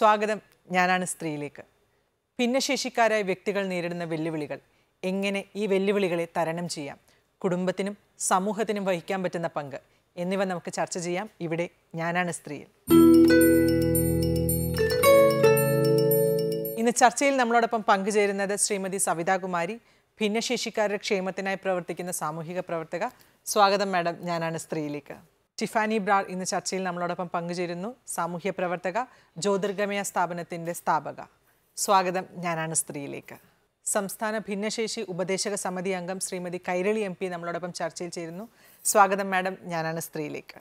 സ്വാഗതം. ഞാനാണ് സ്ത്രീയിലേക്ക്. ഭിന്നശേഷിക്കാരായ വ്യക്തികൾ നേരിടുന്ന വെല്ലുവിളികൾ. എങ്ങനെ ഈ വെല്ലുവിളികളെ തരണം ചെയ്യാം? കുടുംബത്തിനും സമൂഹത്തിനും വഹിക്കാൻ പറ്റുന്ന പങ്ക് എന്നിവ നമുക്ക് ചർച്ച ചെയ്യാം. ഇവിടെ ഞാനാണ് സ്ത്രീയിൽ. ഇന്ന് ചർച്ചയിൽ നമ്മളോടൊപ്പം പങ്കുചേരുന്നത് ശ്രീമതി സവിതാകുമാരി ഭിന്നശേഷിക്കാരുടെ ക്ഷേമത്തിനായി പ്രവർത്തിക്കുന്ന സാമൂഹിക പ്രവർത്തക. സ്വാഗതം മാഡം. ഞാനാണ് സ്ത്രീയിലേക്ക്. ടിഫാനി ബ്രാർ ഇന്ന് ചർച്ചയിൽ നമ്മളോടൊപ്പം പങ്കുചേരുന്നു. സാമൂഹ്യ പ്രവർത്തക ജ്യോതിർഗമയ സ്ഥാപനത്തിന്റെ സ്ഥാപക. സ്വാഗതം ഞാനാണ് സ്ത്രീയിലേക്ക്. സംസ്ഥാന ഭിന്നശേഷി ഉപദേശക സമിതി അംഗം ശ്രീമതി കൈരളി എം പി നമ്മളോടൊപ്പം ചർച്ചയിൽ ചേരുന്നു. സ്വാഗതം മാഡം ഞാനാണ് സ്ത്രീയിലേക്ക്.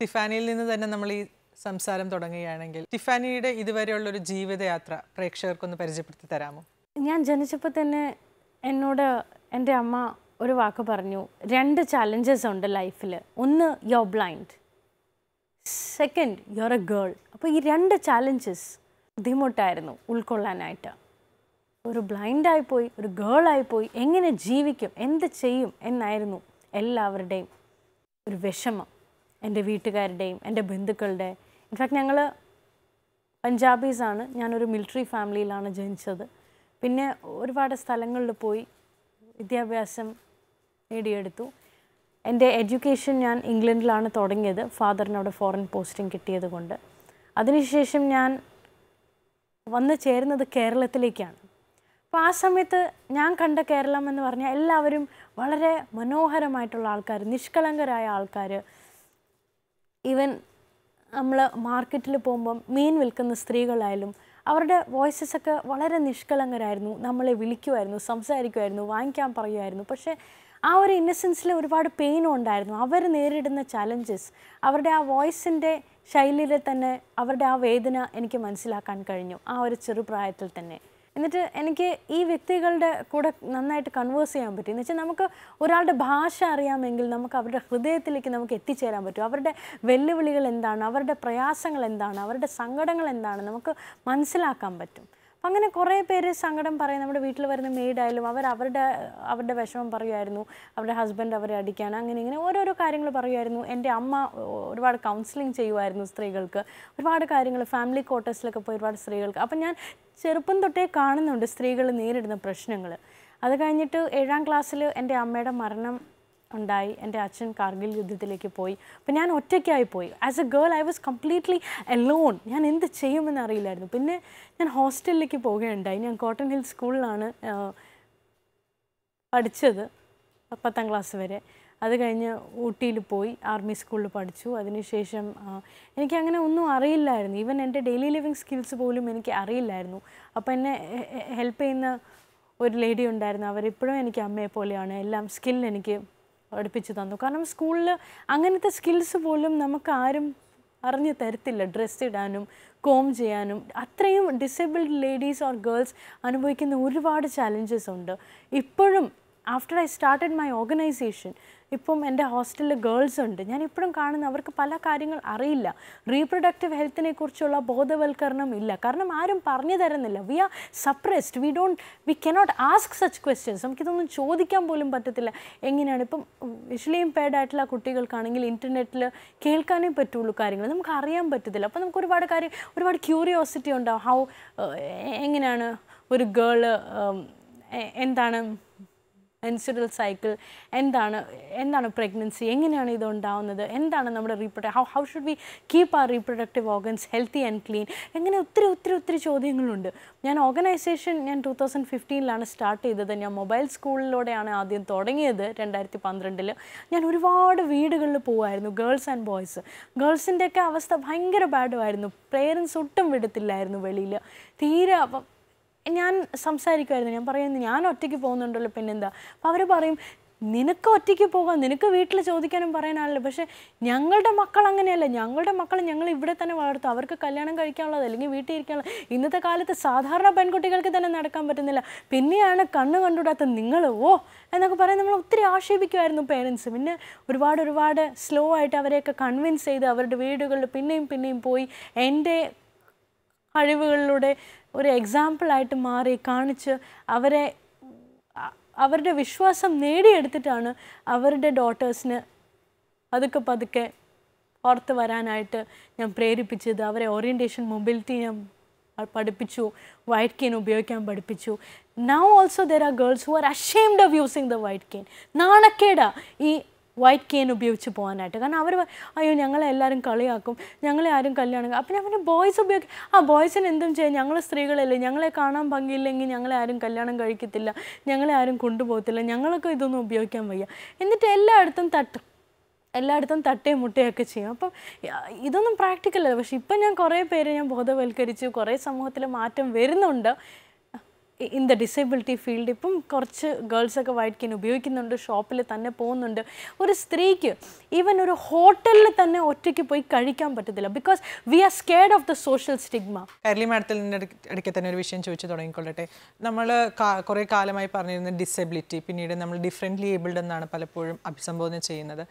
ടിഫാനിയിൽ നിന്ന് തന്നെ നമ്മൾ ഈ സംസാരം തുടങ്ങുകയാണെങ്കിൽ ടിഫാനിയുടെ ഇതുവരെയുള്ള ഒരു ജീവിതയാത്ര പ്രേക്ഷകർക്കൊന്ന് പരിചയപ്പെടുത്തി തരാമോ? ഞാൻ ജനിച്ചപ്പോൾ തന്നെ എന്നോട് എന്റെ അമ്മ ഒരു വാക്ക് പറഞ്ഞു രണ്ട് ചാലഞ്ചസ് ഉണ്ട് ലൈഫിൽ ഒന്ന് your blind second your a girl അപ്പോൾ ഈ രണ്ട് ചാലഞ്ചസ് ബുദ്ധിമുട്ടായിരുന്നു ഉൾക്കൊള്ളാനായിട്ട്. ഒരു ബ്ലൈൻഡായിപ്പോയി ഒരു ഗേളായിപ്പോയി എങ്ങനെ ജീവിക്കും എന്ത് ചെയ്യും എന്നായിരുന്നു എല്ലാവരുടെയും ഒരു വിഷമം. എന്റെ വീട്ടുകാരുടെയും എന്റെ ബന്ധുക്കളുടെ. ഇൻഫാക്ട് ഞങ്ങൾ പഞ്ചാബീസാണ് ഞാനൊരു മിലിറ്ററി ഫാമിലിയിലാണ് ജനിച്ചത്. പിന്നെ ഒരുപാട് സ്ഥലങ്ങളിൽ പോയി വിദ്യാഭ്യാസം നേടിയെടുത്തു. എന്റെ എഡ്യൂക്കേഷൻ ഞാൻ ഇംഗ്ലണ്ടിലാണ് തുടങ്ങിയത്. ഫാദറിന് അവിടെ ഫോറിൻ പോസ്റ്റിംഗ് കിട്ടിയത് കൊണ്ട് അതിനുശേഷം ഞാൻ വന്ന് ചേരുന്നത് കേരളത്തിലേക്കാണ്. അപ്പോൾ ആ സമയത്ത് ഞാൻ കണ്ട കേരളം എന്ന് പറഞ്ഞാൽ എല്ലാവരും വളരെ മനോഹരമായിട്ടുള്ള ആൾക്കാർ നിഷ്കളങ്കരായ ആൾക്കാർ. ഈവൻ നമ്മൾ മാർക്കറ്റിൽ പോകുമ്പം മീൻ വിൽക്കുന്ന സ്ത്രീകളായാലും അവരുടെ വോയിസസ് ഒക്കെ വളരെ നിഷ്കളങ്കരായിരുന്നു. നമ്മളെ വിളിക്കുമായിരുന്നു സംസാരിക്കുമായിരുന്നു വാങ്ങിക്കാൻ പറയുമായിരുന്നു. പക്ഷേ ആ ഒരു ഇന്നസെൻസിൽ ഒരുപാട് പെയിനും ഉണ്ടായിരുന്നു. അവർ നേരിടുന്ന ചലഞ്ചസ് അവരുടെ ആ വോയിസിന്റെ ശൈലിയിൽ തന്നെ അവരുടെ ആ വേദന എനിക്ക് മനസ്സിലാക്കാൻ കഴിഞ്ഞു ആ ഒരു ചെറുപ്രായത്തിൽ തന്നെ. എന്നിട്ട് എനിക്ക് ഈ വ്യക്തികളുടെ കൂടെ നന്നായിട്ട് കൺവേഴ്സ് ചെയ്യാൻ പറ്റും. എന്ന് വെച്ചാൽ നമുക്ക് ഒരാളുടെ ഭാഷ അറിയാമെങ്കിൽ നമുക്ക് അവരുടെ ഹൃദയത്തിലേക്ക് നമുക്ക് എത്തിച്ചേരാൻ പറ്റും. അവരുടെ വെല്ലുവിളികൾ എന്താണ്? അവരുടെ പ്രയാസങ്ങൾ എന്താണ്? അവരുടെ സങ്കടങ്ങൾ എന്താണ്? നമുക്ക് മനസ്സിലാക്കാൻ പറ്റും. അപ്പം അങ്ങനെ കുറേ പേര് സങ്കടം പറയും. നമ്മുടെ വീട്ടിൽ വരുന്ന മെയ്ഡായാലും അവർ അവരുടെ അവരുടെ വിഷമം പറയുമായിരുന്നു. അവരുടെ ഹസ്ബൻഡ് അവരെ അടിക്കാൻ അങ്ങനെ ഇങ്ങനെ ഓരോരോ കാര്യങ്ങൾ പറയുമായിരുന്നു. എന്റെ അമ്മ ഒരുപാട് കൗൺസിലിംഗ് ചെയ്യുമായിരുന്നു സ്ത്രീകൾക്ക്. ഒരുപാട് കാര്യങ്ങൾ ഫാമിലി ക്വാർട്ടേഴ്സിലൊക്കെ പോയി ഒരുപാട് സ്ത്രീകൾക്ക്. അപ്പം ഞാൻ ചെറുപ്പം തൊട്ടേ കാണുന്നുണ്ട് സ്ത്രീകൾ നേരിടുന്ന പ്രശ്നങ്ങൾ. അത് കഴിഞ്ഞിട്ട് ഏഴാം ക്ലാസ്സിൽ എന്റെ അമ്മയുടെ മരണം ഉണ്ടായി. എന്റെ അച്ഛൻ കാർഗിൽ യുദ്ധത്തിലേക്ക് പോയി. അപ്പം ഞാൻ ഒറ്റയ്ക്കായി പോയി. As a girl I was completely alone ഞാൻ എന്ത് ചെയ്യുമെന്ന് അറിയില്ലായിരുന്നു. പിന്നെ ഞാൻ ഹോസ്റ്റലിലേക്ക് പോവുകയുണ്ടായി. ഞാൻ കോട്ടൺ ഹിൽ സ്കൂളിലാണ് പഠിച്ചത് പത്താം ക്ലാസ് വരെ. അത് കഴിഞ്ഞ് ഊട്ടിയിൽ പോയി ആർമി സ്കൂളിൽ പഠിച്ചു. അതിനുശേഷം എനിക്ക് അങ്ങനെ ഒന്നും അറിയില്ലായിരുന്നു. ഈവൻ എന്റെ ഡെയിലി ലിവിങ് സ്കിൽസ് പോലും എനിക്ക് അറിയില്ലായിരുന്നു. അപ്പോൾ എന്നെ ഹെൽപ്പ് ചെയ്യുന്ന ഒരു ലേഡി ഉണ്ടായിരുന്നു. അവരിപ്പോഴും എനിക്ക് അമ്മയെ പോലെയാണ് എല്ലാം സ്കിൽ എനിക്ക് പഠിപ്പിച്ചു തന്നു. കാരണം സ്കൂളിൽ അങ്ങനത്തെ സ്കിൽസ് പോലും നമുക്ക് ആരും അറിഞ്ഞു തരത്തില്ല. ഡ്രസ്സ് ഇടാനും കോം ചെയ്യാനും. അത്രയും ഡിസേബിൾഡ് ലേഡീസ് ഓർ ഗേൾസ് അനുഭവിക്കുന്ന ഒരുപാട് ചാലഞ്ചസ് ഉണ്ട്. ഇപ്പോഴും after I started my organisation ഇപ്പം എന്റെ ഹോസ്റ്റലിൽ ഗേൾസ് ഉണ്ട്. ഞാൻ ഇപ്പോഴും കാണുന്ന അവർക്ക് പല കാര്യങ്ങൾ അറിയില്ല. റീപ്രൊഡക്റ്റീവ് ഹെൽത്തിനെ കുറിച്ചുള്ള ബോധവൽക്കരണം ഇല്ല. കാരണം ആരും പറഞ്ഞു തരുന്നില്ല. We are suppressed we don't we cannot ask such questions നമുക്കിതൊന്നും ചോദിക്കാൻ പോലും പറ്റത്തില്ല. എങ്ങനെയാണ് ഇപ്പം വിഷ്വലി ഇമ്പയർഡ് ആയിട്ടുള്ള കുട്ടികൾക്കാണെങ്കിൽ ഇന്റർനെറ്റിൽ കേൾക്കാനേ പറ്റുള്ളൂ കാര്യങ്ങൾ. നമുക്ക് അറിയാൻ പറ്റത്തില്ല. അപ്പോൾ നമുക്ക് ഒരുപാട് കാര്യം ഒരുപാട് ക്യൂരിയോസിറ്റി ഉണ്ടാവും ഹൗ എങ്ങനെയാണ് ഒരു ഗേൾ എന്താണ് മെൻസുറൽ സൈക്കിൾ എന്താണ് എന്താണ് പ്രഗ്നൻസി എങ്ങനെയാണ് ഇത് ഉണ്ടാവുന്നത് എന്താണ് നമ്മുടെ reproduct how how should we keep our reproductive organs healthy and clean എങ്ങനെ ഒത്തിരി ഒത്തിരി ഒത്തിരി ചോദ്യങ്ങളുണ്ട്. ഞാൻ ഓർഗനൈസേഷൻ ഞാൻ ടൂ തൗസൻഡ് ഫിഫ്റ്റീനിലാണ് സ്റ്റാർട്ട് ചെയ്തത്. ഞാൻ മൊബൈൽ സ്കൂളിലൂടെയാണ് ആദ്യം തുടങ്ങിയത് രണ്ടായിരത്തി പന്ത്രണ്ടിൽ ഞാൻ ഒരുപാട് വീടുകളിൽ പോകുമായിരുന്നു ഗേൾസ് ആൻഡ് ബോയ്സ് ഗേൾസിന്റെയൊക്കെ അവസ്ഥ ഭയങ്കര ബാഡുമായിരുന്നു പേരൻസ് ഒട്ടും വിടത്തില്ലായിരുന്നു വെളിയിൽ തീരെ അപ്പം ഞാൻ സംസാരിക്കുമായിരുന്നു ഞാൻ പറയുന്നു ഞാൻ ഒറ്റയ്ക്ക് പോകുന്നുണ്ടല്ലോ പിന്നെന്താ? അപ്പോൾ അവർ പറയും നിനക്ക് ഒറ്റയ്ക്ക് പോകാം നിനക്ക് വീട്ടിൽ ചോദിക്കാനും പറയാനാണല്ലോ. പക്ഷേ ഞങ്ങളുടെ മക്കൾ അങ്ങനെയല്ല. ഞങ്ങളുടെ മക്കൾ ഞങ്ങൾ ഇവിടെ തന്നെ വളർത്തും. അവർക്ക് കല്യാണം കഴിക്കാനുള്ളത് അല്ലെങ്കിൽ വീട്ടിൽ ഇരിക്കാനുള്ളത് ഇന്നത്തെ കാലത്ത് സാധാരണ പെൺകുട്ടികൾക്ക് തന്നെ നടക്കാൻ പറ്റുന്നില്ല. പിന്നെയാണ് കണ്ണ് കണ്ടുകൂടാത്ത നിങ്ങൾ ഓ! എന്നൊക്കെ പറയാൻ നമ്മൾ ഒത്തിരി ആക്ഷേപിക്കുമായിരുന്നു പേരൻസ് പിന്നെ ഒരുപാട് ഒരുപാട് സ്ലോ ആയിട്ട് അവരെയൊക്കെ കൺവിൻസ് ചെയ്ത് അവരുടെ വീടുകളിൽ പിന്നെയും പിന്നെയും പോയി എന്റെ കഴിവുകളിലൂടെ ഒരു എക്സാമ്പിളായിട്ട് മാറി കാണിച്ച് അവരെ അവരുടെ വിശ്വാസം നേടിയെടുത്തിട്ടാണ് അവരുടെ ഡോട്ടേഴ്സിന് പതുക്കെ പതുക്കെ ഓർത്ത് വരാനായിട്ട് ഞാൻ പ്രേരിപ്പിച്ചത്. അവരെ ഓറിയന്റേഷൻ മൊബിലിറ്റി ഞാൻ പഠിപ്പിച്ചു. വൈറ്റ് കെയിൻ ഉപയോഗിക്കാൻ പഠിപ്പിച്ചു. Now also there are girls who are ashamed of using the white cane നാണക്കേടാ. ഈ വൈറ്റ് കെയിൻ ഉപയോഗിച്ച് പോകാനായിട്ട്. കാരണം അവർ അയ്യോ ഞങ്ങളെ എല്ലാവരും കളിയാക്കും. ഞങ്ങളെ ആരും കല്യാണം അപ്പം ഞാൻ പിന്നെ ബോയ്സ് ഉപയോഗിക്കും ആ ബോയ്സിന് എന്തും ചെയ്യാം. ഞങ്ങൾ സ്ത്രീകളല്ലേ. ഞങ്ങളെ കാണാൻ ഭംഗിയില്ലെങ്കിൽ ഞങ്ങളെ ആരും കല്യാണം കഴിക്കത്തില്ല. ഞങ്ങളെ ആരും കൊണ്ടുപോകത്തില്ല. ഞങ്ങളൊക്കെ ഇതൊന്നും ഉപയോഗിക്കാൻ വയ്യ. എന്നിട്ട് എല്ലായിടത്തും തട്ടും എല്ലായിടത്തും തട്ടയും മുട്ടയൊക്കെ ചെയ്യും. അപ്പം ഇതൊന്നും പ്രാക്ടിക്കൽ അല്ല. പക്ഷെ ഇപ്പം ഞാൻ കുറേ പേരെ ഞാൻ ബോധവൽക്കരിച്ചു. കുറേ സമൂഹത്തിൽ മാറ്റം വരുന്നുണ്ട്. ഇൻ ദ ഡിസേബിലിറ്റി ഫീൽഡ് ഇപ്പം കുറച്ച് ഗേൾസൊക്കെ വൈറ്റ് കെയിൻ ഉപയോഗിക്കുന്നുണ്ട് ഷോപ്പിൽ തന്നെ പോകുന്നുണ്ട്. ഒരു സ്ത്രീക്ക് ഈവൻ ഒരു ഹോട്ടലിൽ തന്നെ ഒറ്റയ്ക്ക് പോയി കഴിക്കാൻ പറ്റത്തില്ല because we are scared of the social stigma Kairali മാഡത്തിൽ നിന്ന് ഇടയ്ക്ക് തന്നെ ഒരു വിഷയം ചോദിച്ചു തുടങ്ങിക്കൊള്ളട്ടെ. നമ്മൾ കുറേ കാലമായി പറഞ്ഞിരുന്ന ഡിസബിലിറ്റി പിന്നീട് നമ്മൾ ഡിഫറെന്റ്ലി ഏബിൾഡ് എന്നാണ് പലപ്പോഴും അഭിസംബോധന ചെയ്യുന്നത്.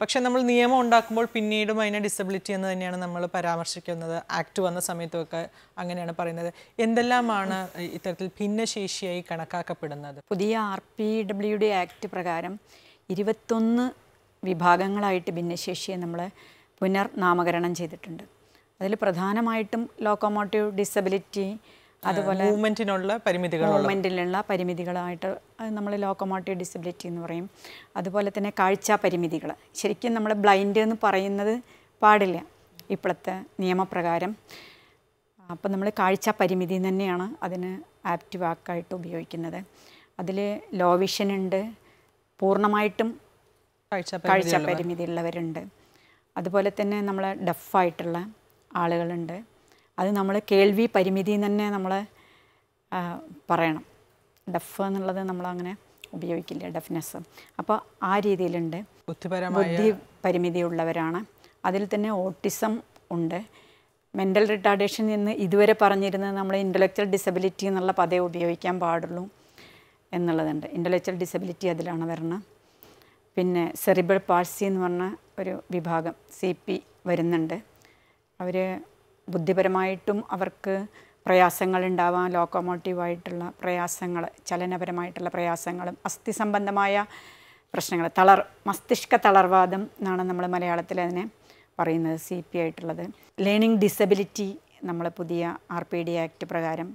പക്ഷേ നമ്മൾ നിയമം ഉണ്ടാക്കുമ്പോൾ പിന്നീടും അതിനെ ഡിസബിലിറ്റി എന്ന് തന്നെയാണ് നമ്മൾ പരാമർശിക്കുന്നത്. ആക്ട് വന്ന സമയത്തൊക്കെ അങ്ങനെയാണ് പറയുന്നത്. എന്തെല്ലാമാണ് ഇത്തരത്തിൽ ഭിന്നശേഷിയായി കണക്കാക്കപ്പെടുന്നത്. പുതിയ R P W D act പ്രകാരം ഇരുപത്തൊന്ന് വിഭാഗങ്ങളായിട്ട് ഭിന്നശേഷിയെ നമ്മൾ പുനർനാമകരണം ചെയ്തിട്ടുണ്ട്. അതിൽ പ്രധാനമായിട്ടും ലോക്കോമോട്ടീവ് ഡിസബിലിറ്റി അതുപോലെ മൂവ്മെന്റിനുള്ള പരിമിതികൾ മൂവ്മെന്റിലുള്ള പരിമിതികളായിട്ട് നമ്മൾ ലോക്കോമോട്ടീവ് ഡിസബിലിറ്റി എന്ന് പറയും. അതുപോലെ തന്നെ കാഴ്ച പരിമിതികൾ ശരിക്കും നമ്മൾ ബ്ലൈൻഡ് എന്ന് പറയുന്നത് പാടില്ല ഇപ്പോഴത്തെ നിയമപ്രകാരം. അപ്പം നമ്മൾ കാഴ്ച പരിമിതി തന്നെയാണ് അതിന് ആപ്റ്റ് വാക്കായിട്ട് ഉപയോഗിക്കുന്നത്. അതിൽ ലോ വിഷൻ ഉണ്ട്. പൂർണമായിട്ടും കാഴ്ച പരിമിതി ഉള്ളവരുണ്ട്. അതുപോലെ തന്നെ നമ്മൾ ഡഫായിട്ടുള്ള ആളുകളുണ്ട്. അത് നമ്മൾ കേൾവി പരിമിതി തന്നെ നമ്മൾ പറയണം. ഡഫ് എന്നുള്ളത് നമ്മളങ്ങനെ ഉപയോഗിക്കില്ല ഡഫ്നെസ് അപ്പോൾ ആ രീതിയിലുണ്ട്. ബുദ്ധി പരിമിതി ഉള്ളവരാണ്. അതിൽ തന്നെ ഓട്ടിസം ഉണ്ട്. മെന്റൽ റിട്ടാർഡേഷൻ എന്ന് ഇതുവരെ പറഞ്ഞിരുന്നത് നമ്മൾ ഇന്റലക്ച്വൽ ഡിസബിലിറ്റി എന്നുള്ള പദം ഉപയോഗിക്കാൻ പാടുള്ളൂ എന്നുള്ളതുണ്ട്. ഇന്റലക്ച്വൽ ഡിസബിലിറ്റി അതിലാണ് വരുന്നത്. പിന്നെ സെറിബൽ പാഴ്സി എന്ന് പറഞ്ഞ ഒരു വിഭാഗം സി പി വരുന്നുണ്ട്. അവർ ബുദ്ധിപരമായിട്ടും അവർക്ക് പ്രയാസങ്ങൾ ഉണ്ടാവാം ലോക്കോമോട്ടീവായിട്ടുള്ള പ്രയാസങ്ങൾ ചലനപരമായിട്ടുള്ള പ്രയാസങ്ങളും അസ്ഥി സംബന്ധമായ പ്രശ്നങ്ങൾ തളർ മസ്തിഷ്ക തളർവാദം എന്നാണ് നമ്മൾ മലയാളത്തിൽ അതിനെ പറയുന്നത് സി പി ആയിട്ടുള്ളത്. ലേണിംഗ് ഡിസബിലിറ്റി നമ്മളെ പുതിയ ആർ പി ഡി ആക്ട് പ്രകാരം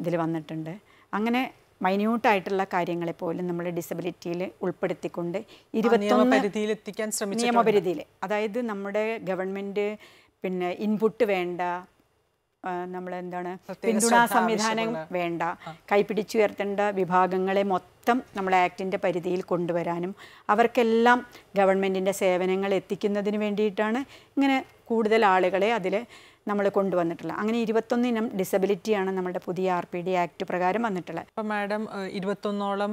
ഇതിൽ വന്നിട്ടുണ്ട്. അങ്ങനെ മൈന്യൂട്ടായിട്ടുള്ള കാര്യങ്ങളെ പോലും നമ്മൾ ഡിസബിലിറ്റിയിൽ ഉൾപ്പെടുത്തിക്കൊണ്ട് ഇരുപത്തൊന്ന് നിയമപരിധിയിൽ എത്തിക്കാൻ നിയമപരിധിയിൽ. അതായത് നമ്മുടെ ഗവൺമെന്റ് പിന്നെ ഇൻപുട്ട് വേണ്ട നമ്മൾ എന്താണ് പിന്തുണാ സംവിധാനം വേണ്ട. കൈപിടിച്ചുയർത്തേണ്ട വിഭാഗങ്ങളെ മൊത്തം നമ്മൾ ആക്ടിന്റെ പരിധിയിൽ കൊണ്ടുവരാനും അവർക്കെല്ലാം ഗവൺമെന്റിന്റെ സേവനങ്ങൾ എത്തിക്കുന്നതിന് വേണ്ടിയിട്ടാണ് ഇങ്ങനെ കൂടുതൽ ആളുകളെ അതിൽ നമ്മൾ കൊണ്ടുവന്നിട്ടുള്ളത്. അങ്ങനെ ഇരുപത്തൊന്ന് ഇനം ഡിസബിലിറ്റിയാണ് നമ്മുടെ പുതിയ ആർ പി ഡി ആക്ട് പ്രകാരം വന്നിട്ടുള്ളത്. അപ്പം മാഡം ഇരുപത്തൊന്നോളം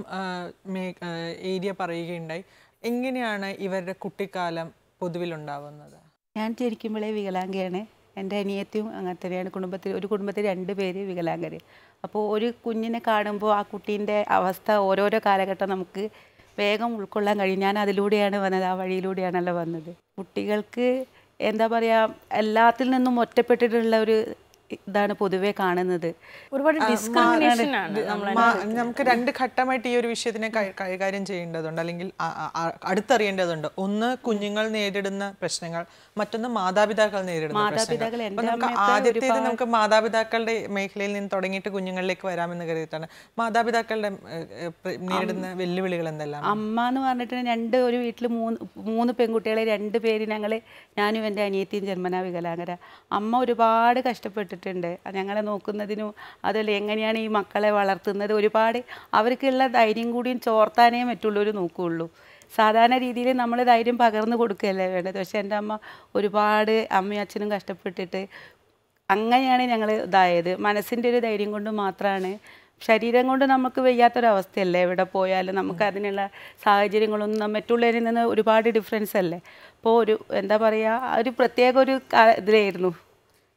ഏരിയ പറയുകയുണ്ടായി. എങ്ങനെയാണ് ഇവരുടെ കുട്ടിക്കാലം പൊതുവിലുണ്ടാവുന്നത്? ഞാൻ ജനിക്കുമ്പോഴേ വികലാംഗയാണ്. എന്റെ അനിയത്തിയും അങ്ങനെ തന്നെയാണ് കുടുംബത്തിൽ ഒരു കുടുംബത്തിൽ രണ്ട് പേര് വികലാംഗർ അപ്പോൾ ഒരു കുഞ്ഞിനെ കാണുമ്പോൾ ആ കുട്ടീന്റെ അവസ്ഥ ഓരോരോ കാലഘട്ടം നമുക്ക് വേഗം ഉൾക്കൊള്ളാൻ കഴിയും. ഞാൻ അതിലൂടെയാണ് വന്നത് ആ വഴിയിലൂടെയാണല്ലോ വന്നത്. കുട്ടികൾക്ക് എന്താ പറയുക എല്ലാത്തിൽ നിന്നും ഒറ്റപ്പെട്ടിട്ടുള്ള ഒരു ഇതാണ് പൊതുവേ കാണുന്നത്. ഒരുപാട് നമുക്ക് രണ്ട് ഘട്ടമായിട്ട് ഈ ഒരു വിഷയത്തിനെ കൈകാര്യം ചെയ്യേണ്ടതുണ്ട്. അല്ലെങ്കിൽ അടുത്തറിയേണ്ടതുണ്ട്. ഒന്ന് കുഞ്ഞുങ്ങൾ നേരിടുന്ന പ്രശ്നങ്ങൾ മറ്റൊന്ന് മാതാപിതാക്കൾ നേരിടുന്ന പ്രശ്നങ്ങൾ. നമുക്ക് ആദ്യത്തേത് നമുക്ക് മാതാപിതാക്കളുടെ മേഖലയിൽ നിന്ന് തുടങ്ങിയിട്ട് കുഞ്ഞുങ്ങളിലേക്ക് വരാമെന്ന് കരുതിയിട്ടാണ്. മാതാപിതാക്കളുടെ നേരിടുന്ന വെല്ലുവിളികൾ എന്തെല്ലാം? അമ്മ എന്ന് പറഞ്ഞിട്ട് രണ്ട് ഒരു വീട്ടിൽ മൂന്ന് മൂന്ന് പെൺകുട്ടികളെ രണ്ട് പേര് ഞങ്ങൾ ഞാനും എന്റെ അനിയത്തിയും ജന്മനാ വികലാംഗര. അമ്മ ഒരുപാട് കഷ്ടപ്പെട്ടിട്ടുണ്ട് അത് ഞങ്ങളെ നോക്കുന്നതിനും അതല്ല എങ്ങനെയാണ് ഈ മക്കളെ വളർത്തുന്നത്? ഒരുപാട് അവർക്കുള്ള ധൈര്യം കൂടിയും ചോർത്താനേ മറ്റുള്ളവർ നോക്കുകയുള്ളൂ സാധാരണ രീതിയിൽ നമ്മൾ ധൈര്യം പകർന്നു കൊടുക്കുകയല്ലേ വേണ്ടത്? പക്ഷേ എന്റെ അമ്മ ഒരുപാട് അമ്മയും അച്ഛനും കഷ്ടപ്പെട്ടിട്ട് അങ്ങനെയാണ് ഞങ്ങൾ ഇതായത്. മനസ്സിന്റെ ഒരു ധൈര്യം കൊണ്ട് മാത്രമാണ് ശരീരം കൊണ്ട് നമുക്ക് വയ്യാത്തൊരവസ്ഥയല്ലേ എവിടെ പോയാലും? നമുക്ക് അതിനുള്ള സാഹചര്യങ്ങളൊന്നും മറ്റുള്ളവരിൽ നിന്ന് ഒരുപാട് ഡിഫറൻസ് അല്ലേ? അപ്പോൾ ഒരു എന്താ പറയുക ഒരു പ്രത്യേക ഒരു ഇതിലായിരുന്നു.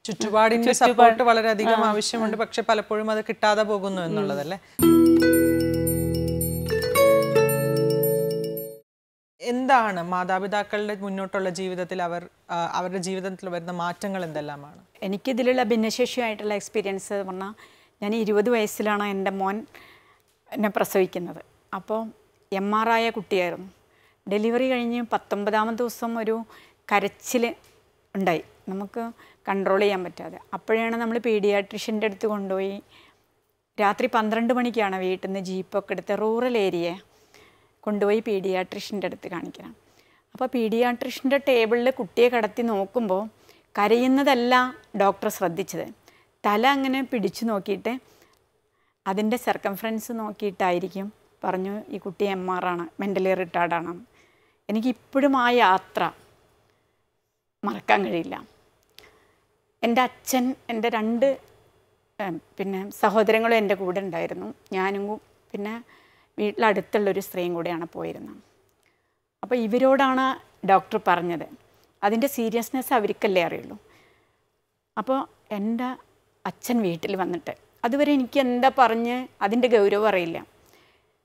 ചുറ്റുപാടിന്റെ സപ്പോർട്ട് വളരെയധികം ആവശ്യമുണ്ട്. പക്ഷെ പലപ്പോഴും അത് കിട്ടാതെ പോകുന്നു എന്നുള്ളതല്ലേ? എന്താണ് മാതാപിതാക്കളുടെ മുന്നോട്ടുള്ള ജീവിതത്തിൽ അവർ അവരുടെ ജീവിതത്തിൽ വരുന്ന മാറ്റങ്ങൾ എന്തെല്ലാമാണ്? എനിക്കിതിലുള്ള ഭിന്നശേഷിയായിട്ടുള്ള എക്സ്പീരിയൻസ് പറഞ്ഞാൽ ഞാൻ ഇരുപത് വയസ്സിലാണ് എന്റെ മോൻ എന്നെ പ്രസവിക്കുന്നത്. അപ്പോൾ എം ആർ ആയ കുട്ടിയായിരുന്നു. ഡെലിവറി കഴിഞ്ഞ് പത്തൊമ്പതാമത് ദിവസം ഒരു കരച്ചിൽ ഉണ്ടായി. നമുക്ക് കൺട്രോൾ ചെയ്യാൻ പറ്റാതെ. അപ്പോഴാണ് നമ്മൾ പീഡിയാട്രിഷ്യന്റെ അടുത്ത് കൊണ്ടുപോയി രാത്രി പന്ത്രണ്ട് മണിക്കാണ് വീട്ടിൽ നിന്ന് ജീപ്പൊക്കെ എടുത്ത് റൂറൽ ഏരിയ കൊണ്ടുപോയി പീഡിയാട്രിഷ്യന്റെ അടുത്ത് കാണിക്കണം. അപ്പോൾ പീഡിയാട്രിഷ്യന്റെ ടേബിളിൽ കുട്ടിയെ കടത്തി നോക്കുമ്പോൾ കരയുന്നതല്ല ഡോക്ടർ ശ്രദ്ധിച്ചത്. തല അങ്ങനെ പിടിച്ചു നോക്കിയിട്ട് അതിന്റെ സർക്കംഫറൻസ് നോക്കിയിട്ടായിരിക്കും പറഞ്ഞു ഈ കുട്ടി എം ആർ ആണ് മെന്റലി റിട്ടാർഡാണ് എനിക്കിപ്പോഴും ആ യാത്ര മറക്കാൻ കഴിയില്ല. എന്റെ അച്ഛൻ എന്റെ രണ്ട് പിന്നെ സഹോദരങ്ങളും എന്റെ കൂടെ ഉണ്ടായിരുന്നു. ഞാനും പിന്നെ വീട്ടിലടുത്തുള്ളൊരു സ്ത്രീയും കൂടെയാണ് പോയിരുന്നത്. അപ്പോൾ ഇവരോടാണ് ഡോക്ടർ പറഞ്ഞത്. അതിന്റെ സീരിയസ്നെസ് അവർക്കല്ലേ അറിയുള്ളൂ. അപ്പോൾ എന്റെ അച്ഛൻ വീട്ടിൽ വന്നിട്ട് അതുവരെ എനിക്ക് എന്താ പറഞ്ഞ് അതിന്റെ ഗൗരവം അറിയില്ല.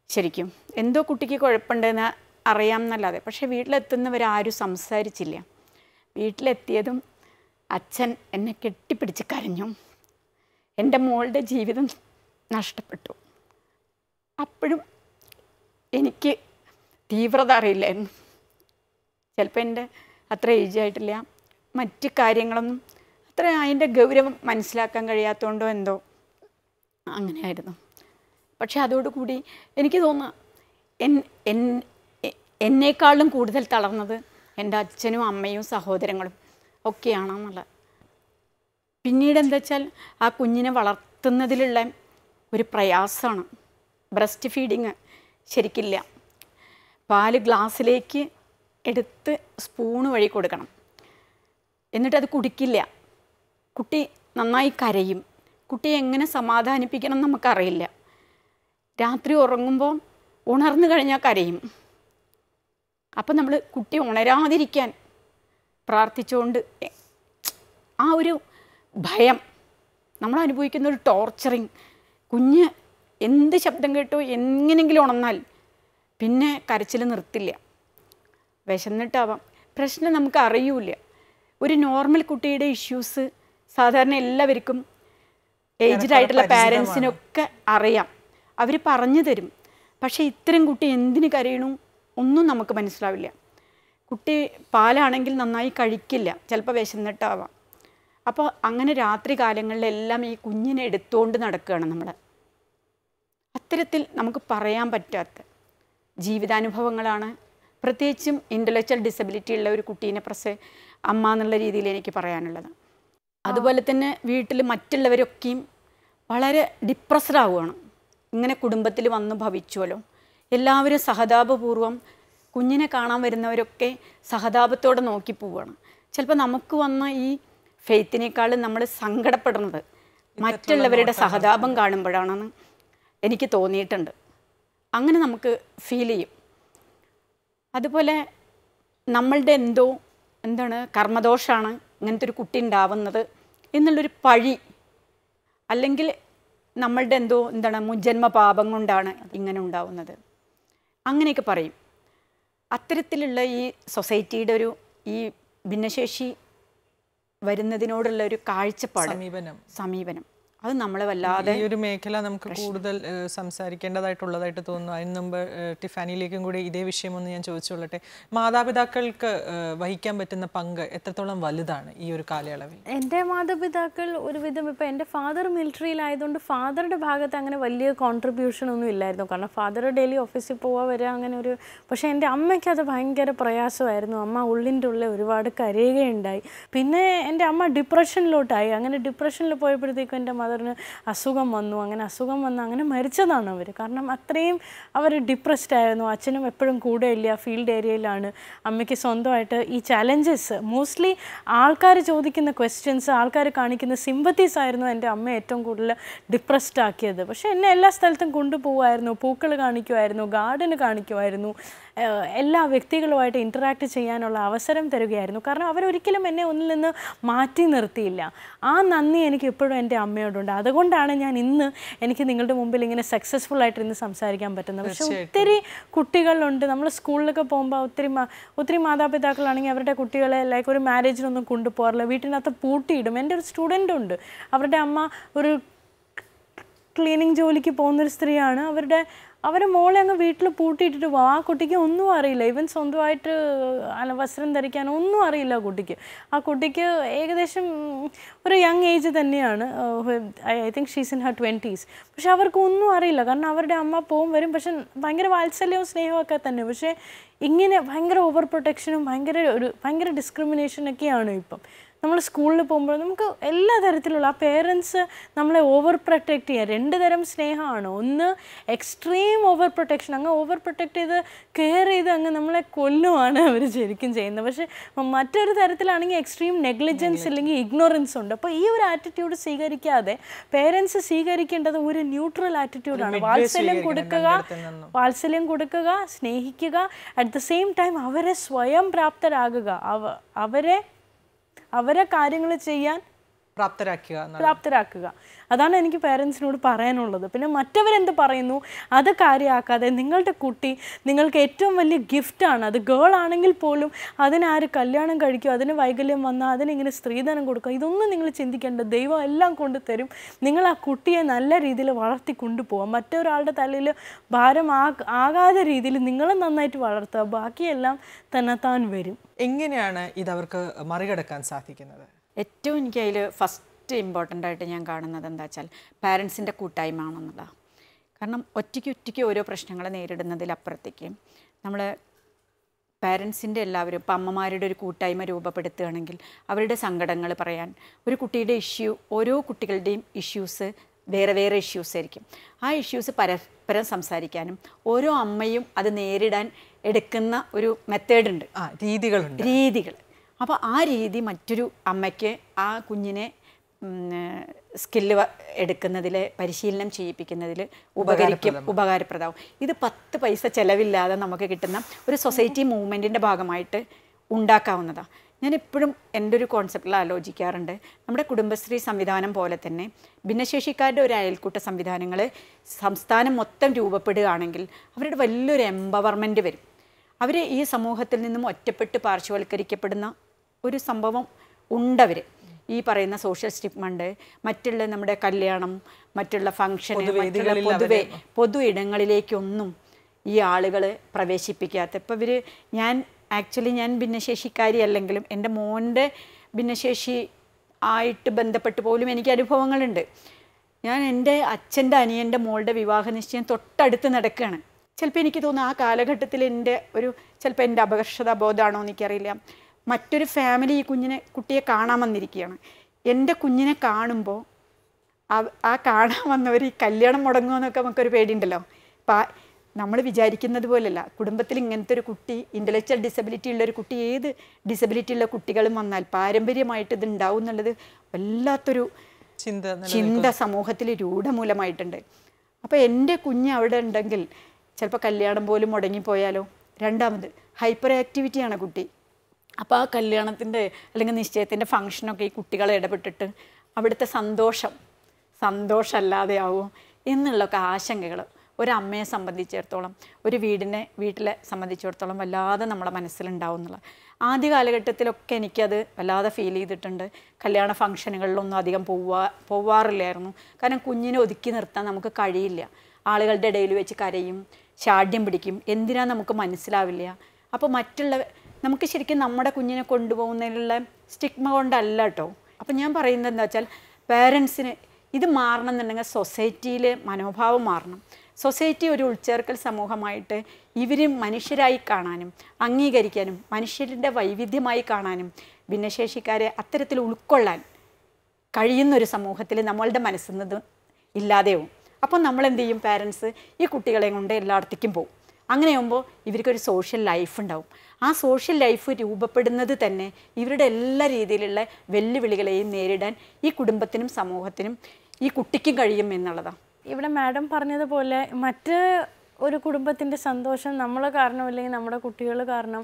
ശരിക്കും എന്തോ കുട്ടിക്ക് കുഴപ്പമുണ്ടെന്ന് അറിയാം എന്നല്ലാതെ പക്ഷേ വീട്ടിലെത്തുന്നവരാരും സംസാരിച്ചില്ല. വീട്ടിലെത്തിയതും അച്ഛൻ എന്നെ കെട്ടിപ്പിടിച്ച് കരഞ്ഞു. എന്റെ മോളുടെ ജീവിതം നഷ്ടപ്പെട്ടു. അപ്പോഴും എനിക്ക് തീവ്രത അറിയില്ലായിരുന്നു. ചിലപ്പോൾ എന്റെ അത്ര ഏജ് ആയിട്ടില്ല. മറ്റ് കാര്യങ്ങളൊന്നും അത്ര അതിന്റെ ഗൗരവം മനസ്സിലാക്കാൻ കഴിയാത്തതുകൊണ്ടോ എന്തോ അങ്ങനെയായിരുന്നു. പക്ഷെ അതോടുകൂടി എനിക്ക് തോന്നുക എന്നേക്കാളും കൂടുതൽ തളർന്നത് എന്റെ അച്ഛനും അമ്മയും സഹോദരങ്ങളും ഒക്കെയാണെന്നുള്ള പിന്നീട് എന്താ വെച്ചാൽ ആ കുഞ്ഞിനെ വളർത്തുന്നതിലുള്ള ഒരു പ്രയാസമാണ്. ബ്രസ്റ്റ് ഫീഡിങ് ശരിക്കില്ല. പാൽ ഗ്ലാസ്സിലേക്ക് എടുത്ത് സ്പൂൺ വഴി കൊടുക്കണം. എന്നിട്ട് അത് കുടിക്കില്ല. കുട്ടി നന്നായി കരയും. കുട്ടിയെ എങ്ങനെ സമാധാനിപ്പിക്കണം നമുക്കറിയില്ല. രാത്രി ഉറങ്ങുമ്പോൾ ഉണർന്നു കഴിഞ്ഞാൽ കരയും. അപ്പം നമ്മൾ കുട്ടി ഉണരാതിരിക്കാൻ പ്രാർത്ഥിച്ചുകൊണ്ട് ആ ഒരു ഭയം നമ്മൾ അനുഭവിക്കുന്ന ഒരു ടോർച്ചറിങ് കുഞ്ഞ് എന്ത് ശബ്ദം കേട്ടു എങ്ങനെങ്കിലും ഉണർന്നാൽ പിന്നെ കരച്ചിൽ നിർത്തില്ല. വിശന്നിട്ടാവാം. പ്രശ്നം നമുക്ക് അറിയൂല ഒരു നോർമൽ കുട്ടിയുടെ ഇഷ്യൂസ് സാധാരണ എല്ലാവർക്കും ഏജ്ഡ് ആയിട്ടുള്ള പാരൻസിനൊക്കെ അറിയാം. അവർ പറഞ്ഞു തരും. പക്ഷേ ഇത്തരം കുട്ടി എന്തിനു കരയണു? ഒന്നും നമുക്ക് മനസ്സിലാവില്ല. കുട്ടി പാലാണെങ്കിൽ നന്നായി കഴിക്കില്ല. ചിലപ്പോൾ വിശന്നിട്ടാവാം. അപ്പോൾ അങ്ങനെ രാത്രി കാലങ്ങളിലെല്ലാം ഈ കുഞ്ഞിനെ എടുത്തുകൊണ്ട് നടക്കുകയാണ് നമ്മൾ അത്തരത്തിൽ നമുക്ക് പറയാൻ പറ്റാത്ത ജീവിതാനുഭവങ്ങളാണ്. പ്രത്യേകിച്ചും ഇന്റലക്ച്വൽ ഡിസബിലിറ്റി ഉള്ള ഒരു കുട്ടീനെ പ്രസ അമ്മ എന്നുള്ള രീതിയിൽ എനിക്ക് പറയാനുള്ളത്. അതുപോലെ തന്നെ വീട്ടിൽ മറ്റുള്ളവരൊക്കെയും വളരെ ഡിപ്രസ്ഡ് ആവുകയാണ്. ഇങ്ങനെ കുടുംബത്തിൽ വന്ന് ഭവിച്ചുവല്ലോ എല്ലാവരും സഹതാപപൂർവം കുഞ്ഞിനെ കാണാൻ വരുന്നവരൊക്കെ സഹതാപത്തോടെ നോക്കി പോവുകയാണ്. ചിലപ്പോൾ നമുക്ക് വന്ന ഈ ഫെയ്ത്തിനേക്കാളും നമ്മൾ സങ്കടപ്പെടുന്നത് മറ്റുള്ളവരുടെ സഹതാപം കാണുമ്പോഴാണെന്ന് എനിക്ക് തോന്നിയിട്ടുണ്ട്. അങ്ങനെ നമുക്ക് ഫീൽ ചെയ്യും. അതുപോലെ നമ്മളുടെ എന്തോ എന്താണ് കർമ്മദോഷമാണ് ഇങ്ങനത്തെ ഒരു കുട്ടി ഉണ്ടാവുന്നത് എന്നുള്ളൊരു പഴി. അല്ലെങ്കിൽ നമ്മളുടെ എന്തോ എന്താണ് മുജന്മ പാപം കൊണ്ടാണ് ഇങ്ങനെ ഉണ്ടാവുന്നത്. അങ്ങനെയൊക്കെ പറയും. അത്തരത്തിലുള്ള ഈ സൊസൈറ്റിയുടെ ഒരു ഈ ഭിന്നശേഷി വരുന്നതിനോടുള്ള ഒരു കാഴ്ചപ്പാട്. സമീപനം. സമീപനം. അത് നമ്മളെ വല്ലാതെ ഈ ഒരു മേഖല നമുക്ക് കൂടുതൽ സംസാരിക്കേണ്ടതായിട്ടുള്ളതായിട്ട് തോന്നുന്നു. അതിന് മുമ്പ് ടിഫാനിയിലേക്കും കൂടി ഇതേ വിഷയം ഒന്ന് ഞാൻ ചോദിച്ചോളട്ടെ മാതാപിതാക്കൾക്ക് വഹിക്കാൻ പറ്റുന്ന പങ്ക് എത്രത്തോളം വലുതാണ് ഈ ഒരു കാലയളവിൽ? എന്റെ മാതാപിതാക്കൾ ഒരുവിധം ഇപ്പോൾ എന്റെ ഫാദർ മിലിറ്ററിയിലായതുകൊണ്ട് ഫാദറുടെ ഭാഗത്ത് അങ്ങനെ വലിയ കോൺട്രിബ്യൂഷൻ ഒന്നും ഇല്ലായിരുന്നു. കാരണം ഫാദർ ഡെയിലി ഓഫീസിൽ പോവാ വരിക അങ്ങനെ ഒരു പക്ഷേ എന്റെ അമ്മയ്ക്ക് അത് ഭയങ്കര പ്രയാസമായിരുന്നു. അമ്മ ഉള്ളിന്റെ ഉള്ളിൽ ഒരുപാട് കരയുകയുണ്ടായി. പിന്നെ എന്റെ അമ്മ ഡിപ്രഷനിലോട്ടായി. അങ്ങനെ ഡിപ്രഷനിൽ പോയപ്പോഴത്തേക്കും എന്റെ മദറിന് അസുഖം വന്നു അങ്ങനെ അസുഖം വന്നു അങ്ങനെ മരിച്ചതാണ് അവർ കാരണം അത്രയും അവർ ഡിപ്രസ്ഡ് ആയിരുന്നു. അച്ഛനും എപ്പോഴും കൂടെ ഇല്ല ഫീൽഡ് ഏരിയയിലാണ് അമ്മയ്ക്ക് സ്വന്തമായിട്ട് ഈ ചലഞ്ചസ് മോസ്റ്റ്ലി ആൾക്കാർ ചോദിക്കുന്ന ക്വസ്റ്റ്യൻസ് ആൾക്കാർ കാണിക്കുന്ന സിമ്പത്തീസ് ആയിരുന്നു എന്റെ അമ്മ ഏറ്റവും കൂടുതൽ ഡിപ്രസ്ഡ് ആക്കിയത്. പക്ഷേ എന്നെ എല്ലാ സ്ഥലത്തും കൊണ്ടുപോകുമായിരുന്നു പൂക്കൾ കാണിക്കുമായിരുന്നു ഗാർഡന് കാണിക്കുമായിരുന്നു എല്ലാ വ്യക്തികളുമായിട്ട് ഇന്ററാക്ട് ചെയ്യാനുള്ള അവസരം തരികയായിരുന്നു. കാരണം അവരൊരിക്കലും എന്നെ ഒന്നിൽ നിന്ന് മാറ്റി നിർത്തിയില്ല. ആ നന്ദി എനിക്ക് ഇപ്പോഴും എന്റെ അമ്മയോടുണ്ട്. അതുകൊണ്ടാണ് ഞാൻ ഇന്ന് എനിക്ക് നിങ്ങളുടെ മുമ്പിൽ ഇങ്ങനെ സക്സസ്ഫുൾ ആയിട്ട് ഇന്ന് സംസാരിക്കാൻ പറ്റുന്നത്. പക്ഷെ ഒത്തിരി കുട്ടികളുണ്ട്. നമ്മൾ സ്കൂളിലൊക്കെ പോകുമ്പോൾ ഒത്തിരി ഒത്തിരി മാതാപിതാക്കളാണെങ്കിൽ അവരുടെ കുട്ടികളെ ലൈക്ക് ഒരു മാരേജിനൊന്നും കൊണ്ടുപോകാറില്ല. വീട്ടിനകത്ത് പൂട്ടിയിടും. എന്റെ ഒരു സ്റ്റുഡന്റ് ഉണ്ട്. അവരുടെ അമ്മ ഒരു ക്ലീനിങ് ജോലിക്ക് പോകുന്നൊരു സ്ത്രീയാണ്. അവരുടെ അവരെ മോളെ അങ്ങ് വീട്ടിൽ പൂട്ടിയിട്ടിട്ട് പോകും ആ കുട്ടിക്ക് ഒന്നും അറിയില്ല. ഇവൻ സ്വന്തമായിട്ട് അല്ല വസ്ത്രം ധരിക്കാൻ ഒന്നും അറിയില്ല ആ കുട്ടിക്ക്. ആ കുട്ടിക്ക് ഏകദേശം ഒരു യങ് ഏജ് തന്നെയാണ്. I think she's in her twenties പക്ഷെ അവർക്ക് ഒന്നും അറിയില്ല. കാരണം അവരുടെ അമ്മ പോവും വരും. പക്ഷെ ഭയങ്കര വാത്സല്യവും സ്നേഹമൊക്കെ തന്നെ. പക്ഷേ ഇങ്ങനെ ഭയങ്കര ഓവർ പ്രൊട്ടക്ഷനും ഭയങ്കര ഒരു ഭയങ്കര ഡിസ്ക്രിമിനേഷനൊക്കെയാണ് ഇപ്പം. നമ്മൾ സ്കൂളിൽ പോകുമ്പോൾ നമുക്ക് എല്ലാ തരത്തിലുള്ള ആ പേരൻസ് നമ്മളെ ഓവർ പ്രൊട്ടക്റ്റ് ചെയ്യുക രണ്ട് തരം സ്നേഹമാണ് ഒന്ന് എക്സ്ട്രീം ഓവർ പ്രൊട്ടക്ഷൻ അങ്ങ് ഓവർ പ്രൊട്ടക്ട് ചെയ്ത് കെയർ ചെയ്ത് അങ്ങ് നമ്മളെ കൊല്ലുവാണ് അവർ ശരിക്കും ചെയ്യുന്നത്. പക്ഷേ മറ്റൊരു തരത്തിലാണെങ്കിൽ എക്സ്ട്രീം നെഗ്ലിജൻസ് അല്ലെങ്കിൽ ഇഗ്നോറൻസ് ഉണ്ട്. അപ്പോൾ ഈ ഒരു ആറ്റിറ്റ്യൂഡ് സ്വീകരിക്കാതെ പേരൻസ് സ്വീകരിക്കേണ്ടത് ഒരു ന്യൂട്രൽ ആറ്റിറ്റ്യൂഡാണ് വാത്സല്യം കൊടുക്കുക വാത്സല്യം കൊടുക്കുക സ്നേഹിക്കുക. അറ്റ് ദ സെയിം ടൈം അവരെ സ്വയം പ്രാപ്തരാകുക. അവ അവരെ അവരെ കാര്യങ്ങൾ ചെയ്യാൻ പ്രാപ്തരാക്കുക. പ്രാപ്തരാക്കുക. അതാണ് എനിക്ക് പേരൻസിനോട് പറയാനുള്ളത്. പിന്നെ മറ്റവരെന്ത് പറയുന്നു? അത് കാര്യമാക്കാതെ നിങ്ങളുടെ കുട്ടി നിങ്ങൾക്ക് ഏറ്റവും വലിയ ഗിഫ്റ്റാണ് അത് ഗേൾ ആണെങ്കിൽ പോലും അതിനാര് കല്യാണം കഴിക്കുക അതിന് വൈകല്യം വന്നാൽ അതിനിങ്ങനെ സ്ത്രീധനം കൊടുക്കുക ഇതൊന്നും നിങ്ങൾ ചിന്തിക്കേണ്ട. ദൈവം എല്ലാം കൊണ്ട് തരും. നിങ്ങൾ ആ കുട്ടിയെ നല്ല രീതിയിൽ വളർത്തി കൊണ്ടുപോകാം മറ്റൊരാളുടെ തലയിൽ ഭാരം ആകാതെ രീതിയിൽ നിങ്ങൾ നന്നായിട്ട് വളർത്തുക. ബാക്കിയെല്ലാം തന്നെത്താൻ വരും. എങ്ങനെയാണ് ഇത് അവർക്ക് മറികടക്കാൻ സാധിക്കുന്നത്? ഏറ്റവും എനിക്ക് അതിൽ ഫസ്റ്റ് ഇമ്പോർട്ടന്റ് ആയിട്ട് ഞാൻ കാണുന്നത് എന്താ വെച്ചാൽ പാരൻസിന്റെ കൂട്ടായ്മ ആണെന്നുള്ളതാണ് കാരണം ഒറ്റയ്ക്ക് ഒറ്റയ്ക്ക് ഓരോ പ്രശ്നങ്ങൾ നേരിടുന്നതിലപ്പുറത്തേക്ക് നമ്മൾ പാരൻസിന്റെ എല്ലാവരും ഇപ്പം അമ്മമാരുടെ ഒരു കൂട്ടായ്മ രൂപപ്പെടുത്തുകയാണെങ്കിൽ അവരുടെ സങ്കടങ്ങൾ പറയാൻ ഒരു കുട്ടിയുടെ ഇഷ്യൂ ഓരോ കുട്ടികളുടെയും ഇഷ്യൂസ് വേറെ വേറെ ഇഷ്യൂസ് ആയിരിക്കും. ആ ഇഷ്യൂസ് പരസ്പരം സംസാരിക്കാനും ഓരോ അമ്മയും അത് നേരിടാൻ എടുക്കുന്ന ഒരു മെത്തേഡുണ്ട് രീതികളുണ്ട്. രീതികൾ. അപ്പോൾ ആ രീതി മറ്റൊരു അമ്മയ്ക്ക് ആ കുഞ്ഞിനെ സ്കില്ല് എടുക്കുന്നതിൽ പരിശീലനം ചെയ്യിപ്പിക്കുന്നതിൽ ഉപകരിക്കും ഉപകാരപ്രദമാവും. ഇത് പത്ത് പൈസ ചിലവില്ലാതെ നമുക്ക് കിട്ടുന്ന ഒരു സൊസൈറ്റി മൂവ്മെന്റിന്റെ ഭാഗമായിട്ട് ഉണ്ടാക്കാവുന്നതാണ് ഞാൻ എപ്പോഴും എന്റെ ഒരു കോൺസെപ്റ്റിൽ ആലോചിക്കാറുണ്ട്. നമ്മുടെ കുടുംബശ്രീ സംവിധാനം പോലെ തന്നെ ഭിന്നശേഷിക്കാരുടെ ഒരു അയൽക്കൂട്ട സംവിധാനങ്ങൾ സംസ്ഥാനം മൊത്തം രൂപപ്പെടുകയാണെങ്കിൽ അവരുടെ വലിയൊരു എംപവർമെന്റ് വരും. അവർ ഈ സമൂഹത്തിൽ നിന്നും ഒറ്റപ്പെട്ട് പാർശ്വവൽക്കരിക്കപ്പെടുന്ന ഒരു സംഭവം ഉണ്ടവർ ഈ പറയുന്ന സോഷ്യൽ സ്റ്റിഗ്മണ്ട് മറ്റുള്ള നമ്മുടെ കല്യാണം മറ്റുള്ള ഫംഗ്ഷൻ മറ്റുള്ള പൊതുവെ പൊതു ഇടങ്ങളിലേക്കൊന്നും ഈ ആളുകൾ പ്രവേശിപ്പിക്കാത്ത. ഇപ്പം ഇവർ ഞാൻ ആക്ച്വലി ഞാൻ ഭിന്നശേഷിക്കാരി അല്ലെങ്കിലും എന്റെ മോന്റെ ഭിന്നശേഷി ആയിട്ട് ബന്ധപ്പെട്ട് പോലും എനിക്ക് അനുഭവങ്ങളുണ്ട്. ഞാൻ എന്റെ അച്ഛന്റെ അനിയന്റെ മോളുടെ വിവാഹ നിശ്ചയം തൊട്ടടുത്ത് നടക്കുകയാണ് ചിലപ്പോൾ എനിക്ക് തോന്നുന്നു ആ കാലഘട്ടത്തിൽ എന്റെ ഒരു ചിലപ്പോൾ എന്റെ അപകർഷതാ ബോധമാണോ എനിക്കറിയില്ല. മറ്റൊരു ഫാമിലി ഈ കുഞ്ഞിനെ കുട്ടിയെ കാണാൻ വന്നിരിക്കുകയാണ്. എന്റെ കുഞ്ഞിനെ കാണുമ്പോൾ ആ- കാണാൻ വന്നവർ ഈ കല്യാണം മുടങ്ങുമെന്നൊക്കെ നമുക്കൊരു പേടിയുണ്ടല്ലോ. അപ്പം നമ്മൾ വിചാരിക്കുന്നത് പോലെയല്ല. കുടുംബത്തിൽ ഇങ്ങനത്തെ ഒരു കുട്ടി ഇന്റലക്ച്വൽ ഡിസബിലിറ്റി ഉള്ള ഒരു കുട്ടി ഏത് ഡിസബിലിറ്റി ഉള്ള കുട്ടികളും വന്നാൽ പാരമ്പര്യമായിട്ട് ഇത് ഉണ്ടാവും എന്നുള്ളത് വല്ലാത്തൊരു ചിന്ത ചിന്ത സമൂഹത്തിൽ രൂഢമൂലമായിട്ടുണ്ട്. അപ്പോൾ എന്റെ കുഞ്ഞ് അവിടെ ഉണ്ടെങ്കിൽ ചിലപ്പോൾ കല്യാണം പോലും മുടങ്ങിപ്പോയാലോ? രണ്ടാമത് ഹൈപ്പർ ആക്ടിവിറ്റിയാണ് കുട്ടി. അപ്പോൾ ആ കല്യാണത്തിന്റെ അല്ലെങ്കിൽ നിശ്ചയത്തിന്റെ ഫങ്ഷനൊക്കെ ഈ കുട്ടികളെ ഇടപെട്ടിട്ട് അവിടുത്തെ സന്തോഷം സന്തോഷമല്ലാതെ ആവും എന്നുള്ളൊക്കെ ആശങ്കകൾ ഒരമ്മയെ സംബന്ധിച്ചിടത്തോളം ഒരു വീടിനെ വീട്ടിലെ സംബന്ധിച്ചിടത്തോളം വല്ലാതെ നമ്മുടെ മനസ്സിലുണ്ടാവും എന്നുള്ള ആദ്യ കാലഘട്ടത്തിലൊക്കെ എനിക്കത് വല്ലാതെ ഫീൽ ചെയ്തിട്ടുണ്ട്. കല്യാണ ഫംഗ്ഷനുകളിലൊന്നും അധികം പോവാ പോവാറില്ലായിരുന്നു. കാരണം കുഞ്ഞിനെ ഒതുക്കി നിർത്താൻ നമുക്ക് കഴിയില്ല. ആളുകളുടെ ഇടയിൽ വെച്ച് കരയും ശാഠ്യം പിടിക്കും എന്തിനാ നമുക്ക് മനസ്സിലാവില്ല. അപ്പോൾ മറ്റുള്ള നമുക്ക് ശരിക്കും നമ്മുടെ കുഞ്ഞിനെ കൊണ്ടുപോകുന്നതിലുള്ള സ്റ്റിഗ്മ കൊണ്ടല്ല കേട്ടോ അപ്പം ഞാൻ പറയുന്നത് എന്താ വെച്ചാൽ പേരൻസിന് ഇത് മാറണം എന്നുണ്ടെങ്കിൽ സൊസൈറ്റിയിലെ മനോഭാവം മാറണം. സൊസൈറ്റി ഒരു ഉൾച്ചേർക്കൽ സമൂഹമായിട്ട് ഇവർ മനുഷ്യരായി കാണാനും അംഗീകരിക്കാനും മനുഷ്യരുടെ വൈവിധ്യമായി കാണാനും ഭിന്നശേഷിക്കാരെ അത്തരത്തിൽ ഉൾക്കൊള്ളാൻ കഴിയുന്നൊരു സമൂഹത്തിൽ നമ്മളുടെ മനസ്സിൽ നിന്ന് ഇല്ലാതെയാവും. അപ്പോൾ നമ്മൾ എന്ത് ചെയ്യും പാരൻസ് ഈ കുട്ടികളെയും കൊണ്ട് എല്ലായിടത്തേക്കും പോകും. അങ്ങനെയാകുമ്പോൾ ഇവർക്കൊരു സോഷ്യൽ ലൈഫ് ഉണ്ടാവും. ആ സോഷ്യൽ ലൈഫ് രൂപപ്പെടുന്നത് തന്നെ ഇവരുടെ എല്ലാ രീതിയിലുള്ള വെല്ലുവിളികളെയും നേരിടാൻ ഈ കുടുംബത്തിനും സമൂഹത്തിനും ഈ കുട്ടിക്കും കഴിയും എന്നുള്ളതാണ്. ഇവിടെ മാഡം പറഞ്ഞതുപോലെ മറ്റ് ഒരു കുടുംബത്തിന്റെ സന്തോഷം നമ്മൾ കാരണം അല്ലെങ്കിൽ നമ്മുടെ കുട്ടികൾ കാരണം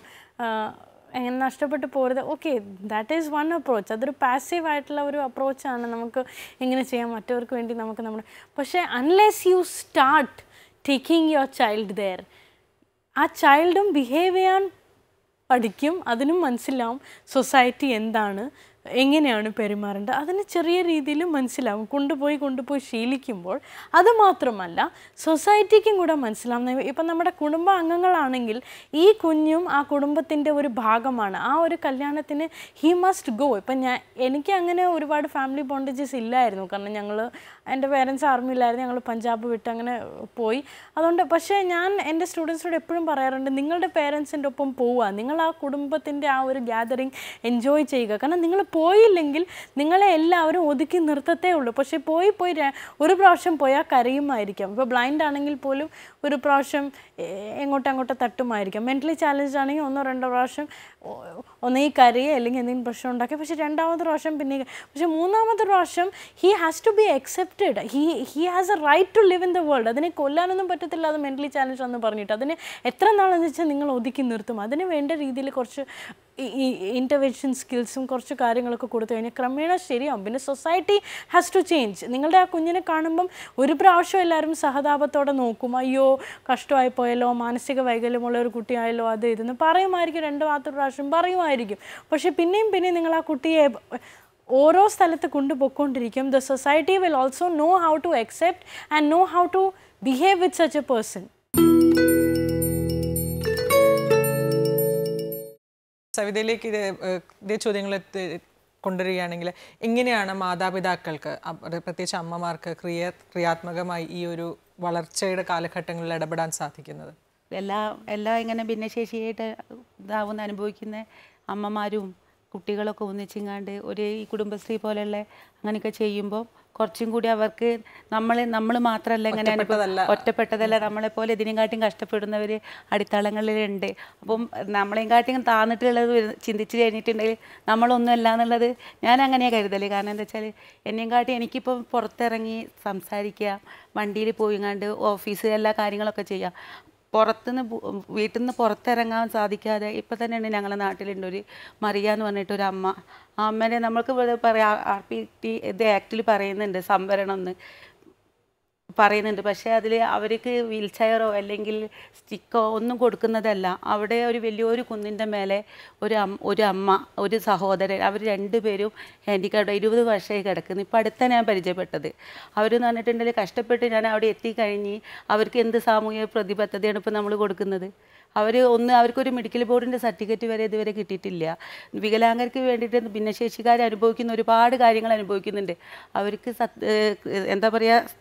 എങ്ങനെ നഷ്ടപ്പെട്ടു പോരുത് okay that is one approach അതൊരു പാസീവ് ആയിട്ടുള്ള ഒരു അപ്രോച്ചാണ് നമുക്ക് എങ്ങനെ ചെയ്യാം മറ്റവർക്ക് വേണ്ടി നമുക്ക് നമ്മുടെ പക്ഷേ unless you start taking your child there ആ ചൈൽഡും ബിഹേവ് ചെയ്യാൻ പഠിക്കും അതിനും മനസ്സിലാവും. സൊസൈറ്റി എന്താണ്? എങ്ങനെയാണ് പെരുമാറേണ്ടത്? അതിന് ചെറിയ രീതിയിൽ മനസ്സിലാവും. കൊണ്ടുപോയി കൊണ്ടുപോയി ശീലിക്കുമ്പോൾ അതുമാത്രമല്ല സൊസൈറ്റിക്കും കൂടെ മനസ്സിലാവുന്ന ഇപ്പം നമ്മുടെ കുടുംബ അംഗങ്ങളാണെങ്കിൽ ഈ കുഞ്ഞും ആ കുടുംബത്തിന്റെ ഒരു ഭാഗമാണ്. ആ ഒരു കല്യാണത്തിന് ഹി മസ്റ്റ് ഗോ ഇപ്പം ഞാൻ എനിക്ക് അങ്ങനെ ഒരുപാട് ഫാമിലി ബോണ്ടേജസ് ഇല്ലായിരുന്നു. കാരണം ഞങ്ങൾ എന്റെ പേരൻസ് ആർമിയിലായിരുന്നു ഞങ്ങൾ പഞ്ചാബ് വിട്ട് അങ്ങനെ പോയി. അതുകൊണ്ട് പക്ഷേ ഞാൻ എന്റെ സ്റ്റുഡൻസിനോട് എപ്പോഴും പറയാറുണ്ട് നിങ്ങളുടെ പേരൻസിന്റെ ഒപ്പം പോവുക. നിങ്ങൾ ആ കുടുംബത്തിന്റെ ആ ഒരു ഗ്യാതറിങ് എൻജോയ് ചെയ്യുക. കാരണം നിങ്ങൾ പോയില്ലെങ്കിൽ നിങ്ങളെ എല്ലാവരും ഒതുക്കി നിർത്തത്തേ ഉള്ളൂ. പക്ഷേ പോയി പോയി ഒരു പ്രാവശ്യം പോയാൽ കരയുമായിരിക്കാം. ഇപ്പോൾ ബ്ലൈൻഡ് ആണെങ്കിൽ പോലും ഒരു പ്രാവശ്യം എ- എങ്ങോട്ടും അങ്ങോട്ടോ തട്ടുമായിരിക്കാം. മെന്റലി ചാലഞ്ച് ആണെങ്കിൽ ഒന്നോ രണ്ടോ പ്രാവശ്യം ഒ- ഈ കറി അല്ലെങ്കിൽ എന്തെങ്കിലും പ്രശ്നം ഉണ്ടാക്കി. പക്ഷേ രണ്ടാമത്തെ പ്രാവശ്യം പിന്നെ പക്ഷേ മൂന്നാമത്തെ പ്രാവശ്യം he has to be accepted he he has a right to live in the world അതിനെ കൊല്ലാനൊന്നും പറ്റത്തില്ല. അത് മെന്റലി ചാലഞ്ച് എന്ന് പറഞ്ഞിട്ട്. അതിന് എത്ര നാളെന്ന് വെച്ചാൽ നിങ്ങൾ ഒതുക്കി നിർത്തും. അതിന് വേണ്ട രീതിയിൽ കുറച്ച് ഈ ഇന്റർവെൻഷൻ സ്കിൽസും കുറച്ച് കാര്യങ്ങളൊക്കെ കൊടുത്തു കഴിഞ്ഞാൽ ക്രമേണ ശരിയാവും. പിന്നെ സൊസൈറ്റി ഹാസ് ടു ചേഞ്ച് നിങ്ങളുടെ ആ കുഞ്ഞിനെ കാണുമ്പം ഒരു പ്രാവശ്യം എല്ലാവരും സഹതാപത്തോടെ നോക്കും. അയ്യോ കഷ്ടമായി പോയല്ലോ മാനസിക വൈകല്യമുള്ള ഒരു കുട്ടിയായല്ലോ അത് ഇതെന്ന് പറയുമായിരിക്കും. രണ്ട് മാത്രം പ്രാവശ്യം പറയുമായിരിക്കും. പക്ഷേ പിന്നെയും പിന്നെയും നിങ്ങൾ ആ കുട്ടിയെ ഓരോ സ്ഥലത്ത് കൊണ്ടുപോയിക്കൊണ്ടിരിക്കും. The society will also know how to accept and know how to behave with such a person സവിതയിലേക്ക് ഇത് ചോദ്യങ്ങൾ കൊണ്ടുവരികയാണെങ്കിൽ എങ്ങനെയാണ് മാതാപിതാക്കൾക്ക് പ്രത്യേകിച്ച് അമ്മമാർക്ക് ക്രിയ ക്രിയാത്മകമായി ഈ ഒരു വളർച്ചയുടെ കാലഘട്ടങ്ങളിൽ ഇടപെടാൻ സാധിക്കുന്നത്? എല്ലാ എല്ലാ ഇങ്ങനെ ഭിന്നശേഷിയായിട്ട് ഇതാവുന്ന അനുഭവിക്കുന്ന അമ്മമാരും കുട്ടികളൊക്കെ ഒന്നിച്ചിങ്ങാണ്ട് ഒരു ഈ കുടുംബശ്രീ പോലെയുള്ള അങ്ങനെയൊക്കെ ചെയ്യുമ്പോൾ കുറച്ചും കൂടി അവർക്ക് നമ്മൾ നമ്മൾ മാത്രമല്ല ഇങ്ങനെ ഒറ്റപ്പെട്ടതല്ല. നമ്മളെ പോലെ ഇതിനെക്കാട്ടും കഷ്ടപ്പെടുന്നവർ അടിത്തളങ്ങളിലുണ്ട്. അപ്പം നമ്മളെയും കാട്ടിയും താന്നിട്ടുള്ളത് ചിന്തിച്ച് കഴിഞ്ഞിട്ടുണ്ടെങ്കിൽ നമ്മളൊന്നും അല്ല എന്നുള്ളത് ഞാൻ അങ്ങനെയാണ് കരുതൽ കാരണം എന്താ വെച്ചാൽ എന്നെയും കാട്ടി എനിക്കിപ്പോൾ പുറത്തിറങ്ങി സംസാരിക്കുക വണ്ടിയിൽ പോയിങ്ങാണ്ട് ഓഫീസ് എല്ലാ കാര്യങ്ങളൊക്കെ ചെയ്യാം. പുറത്തുനിന്ന് വീട്ടിൽ നിന്ന് പുറത്തിറങ്ങാൻ സാധിക്കാതെ ഇപ്പം തന്നെയാണ് ഞങ്ങളുടെ നാട്ടിലുണ്ട് ഒരു മറിയ എന്ന് പറഞ്ഞിട്ട് ഒരു അമ്മ. ആ അമ്മേനെ നമ്മൾക്ക് പറയാം ആർ പി ടി ഇത് ആക്ടിൽ പറയുന്നുണ്ട് സംവരണം എന്ന്. പറയുന്നുണ്ട്. പക്ഷേ അതിൽ അവർക്ക് വീൽ ചെയറോ അല്ലെങ്കിൽ സ്റ്റിക്കോ ഒന്നും കൊടുക്കുന്നതല്ല. അവിടെ ഒരു വലിയൊരു കുന്നിന്റെ മേലെ ഒരു അമ്മ ഒരു അമ്മ ഒരു സഹോദരൻ അവർ രണ്ടുപേരും ഹാൻഡിക്കാർഡ് ഇരുപത് വർഷമായി കിടക്കുന്നു. ഇപ്പോൾ അടുത്ത ഞാൻ പരിചയപ്പെട്ടത്. അവരെന്ന് പറഞ്ഞിട്ടുണ്ടെങ്കിൽ കഷ്ടപ്പെട്ട് ഞാൻ അവിടെ എത്തിക്കഴിഞ്ഞ് അവർക്ക് എന്ത് സാമൂഹിക പ്രതിബദ്ധതയാണ് ഇപ്പോൾ നമ്മൾ കൊടുക്കുന്നത്? അവർ ഒന്ന് അവർക്കൊരു മെഡിക്കൽ ബോർഡിന്റെ സർട്ടിഫിക്കറ്റ് വരെ ഇതുവരെ കിട്ടിയിട്ടില്ല. വികലാംഗർക്ക് വേണ്ടിയിട്ട് ഭിന്നശേഷിക്കാർ അനുഭവിക്കുന്ന ഒരുപാട് കാര്യങ്ങൾ അനുഭവിക്കുന്നുണ്ട്. അവർക്ക് എന്താ പറയുക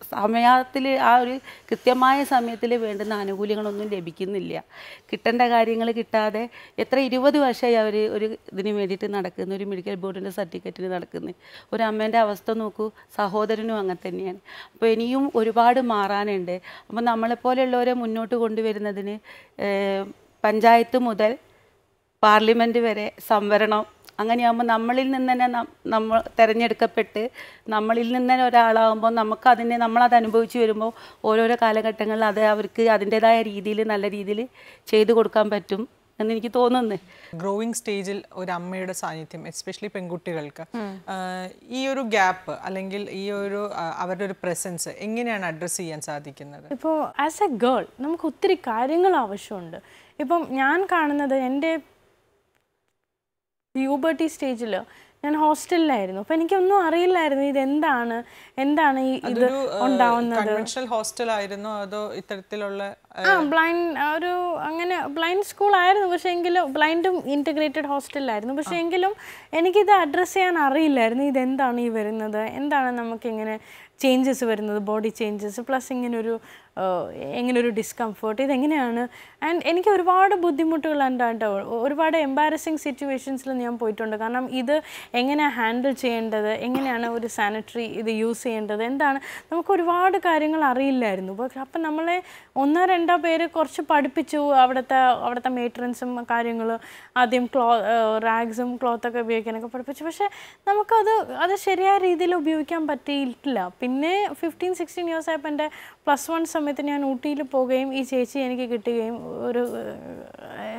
സമയത്തിൽ ആ ഒരു കൃത്യമായ സമയത്തിൽ വേണ്ടുന്ന ആനുകൂല്യങ്ങളൊന്നും ലഭിക്കുന്നില്ല. കിട്ടേണ്ട കാര്യങ്ങൾ കിട്ടാതെ എത്ര ഇരുപത് വർഷമായി അവർ ഒരു ഇതിന് വേണ്ടിയിട്ട് നടക്കുന്നു ഒരു മെഡിക്കൽ ബോർഡിന്റെ സർട്ടിഫിക്കറ്റിന് നടക്കുന്നു. ഒരു അമ്മേന്റെ അവസ്ഥ നോക്കൂ സഹോദരനും അങ്ങനെ തന്നെയാണ്. അപ്പോൾ ഇനിയും ഒരുപാട് മാറാനുണ്ട്. അപ്പോൾ നമ്മളെപ്പോലെയുള്ളവരെ മുന്നോട്ട് കൊണ്ടുവരുന്നതിന് പഞ്ചായത്ത് മുതൽ പാർലമെന്റ് വരെ സംവരണം അങ്ങനെയാകുമ്പോൾ നമ്മളിൽ നിന്ന് തന്നെ നമ്മൾ തിരഞ്ഞെടുക്കപ്പെട്ട് നമ്മളിൽ നിന്ന് തന്നെ ഒരാളാകുമ്പോൾ നമുക്ക് അതിനെ നമ്മളത് അനുഭവിച്ച് വരുമ്പോൾ ഓരോരോ കാലഘട്ടങ്ങളിൽ അത് അവർക്ക് അതിന്റെതായ രീതിയിൽ നല്ല രീതിയിൽ ചെയ്തു കൊടുക്കാൻ പറ്റും എന്ന് എനിക്ക് തോന്നുന്നു. ഗ്രോയിങ് സ്റ്റേജിൽ ഒരു അമ്മയുടെ സാന്നിധ്യം എസ്പെഷ്യലി പെൺകുട്ടികൾക്ക് ഈ ഒരു ഗ്യാപ്പ് അല്ലെങ്കിൽ ഈ ഒരു അവരുടെ ഒരു പ്രസൻസ് എങ്ങനെയാണ് അഡ്രസ്സ് ചെയ്യാൻ സാധിക്കുന്നത്? ഇപ്പോൾ ആസ് എ ഗേൾ നമുക്ക് ഒത്തിരി കാര്യങ്ങൾ ആവശ്യമുണ്ട്. ഇപ്പം ഞാൻ കാണുന്നത് എന്റെ പ്യൂബർട്ടി സ്റ്റേജിൽ ഞാൻ ഹോസ്റ്റലിലായിരുന്നു. അപ്പൊ എനിക്കൊന്നും അറിയില്ലായിരുന്നു ഇത് എന്താണ് ഈ ഇത് ഉണ്ടാവുന്നത്. ഹോസ്റ്റൽ ആയിരുന്നു അതോ ഇത്തരത്തിലുള്ള ആ ബ്ലൈൻഡ് ഒരു അങ്ങനെ ബ്ലൈൻഡ് സ്കൂൾ ആയിരുന്നു. പക്ഷേ എങ്കിലും ബ്ലൈൻഡും ഇന്റഗ്രേറ്റഡ് ഹോസ്റ്റലിലായിരുന്നു പക്ഷേ എങ്കിലും എനിക്കിത് അഡ്രസ്സ് ചെയ്യാൻ അറിയില്ലായിരുന്നു. ഇതെന്താണ് ഈ വരുന്നത്? എന്താണ് നമുക്ക് നമുക്കിങ്ങനെ ചേഞ്ചസ് വരുന്നത്? ബോഡി ചേഞ്ചസ് പ്ലസ് ഇങ്ങനൊരു ഇങ്ങനെ ഒരു ഡിസ്കംഫർട്ട് ഇതെങ്ങനെയാണ്? ആൻഡ് എനിക്ക് ഒരുപാട് ബുദ്ധിമുട്ടുകൾ ഉണ്ടായിട്ടോ? ഒരുപാട് എംബാരസിങ് സിറ്റുവേഷൻസിൽ ഞാൻ പോയിട്ടുണ്ട്. കാരണം ഇത് എങ്ങനെയാണ് ഹാൻഡിൽ ചെയ്യേണ്ടത്? എങ്ങനെയാണ് ഒരു സാനിറ്ററി ഇത് യൂസ് ചെയ്യേണ്ടത്? എന്താണ്? നമുക്ക് ഒരുപാട് കാര്യങ്ങൾ അറിയില്ലായിരുന്നു. അപ്പം നമ്മളെ ഒന്നോ രണ്ടോ പേര് കുറച്ച് പഠിപ്പിച്ചു. അവിടുത്തെ അവിടുത്തെ മെയിന്റനൻസും കാര്യങ്ങൾ ആദ്യം ക്ലോ റാഗ്സും ക്ലോത്തൊക്കെ ഉപയോഗിക്കാനൊക്കെ പഠിപ്പിച്ചു. പക്ഷേ നമുക്കത് അത് ശരിയായ രീതിയിൽ ഉപയോഗിക്കാൻ പറ്റിയിട്ടില്ല. പിന്നെ ഫിഫ്റ്റീൻ സിക്സ്റ്റീൻ ഇയേഴ്സ് ആയപ്പോൾ എന്റെ പ്ലസ് വൺ സമയത്ത് ഞാൻ ഊട്ടിയിൽ പോവുകയും ഈ ചേച്ചി എനിക്ക് കിട്ടുകയും ഒരു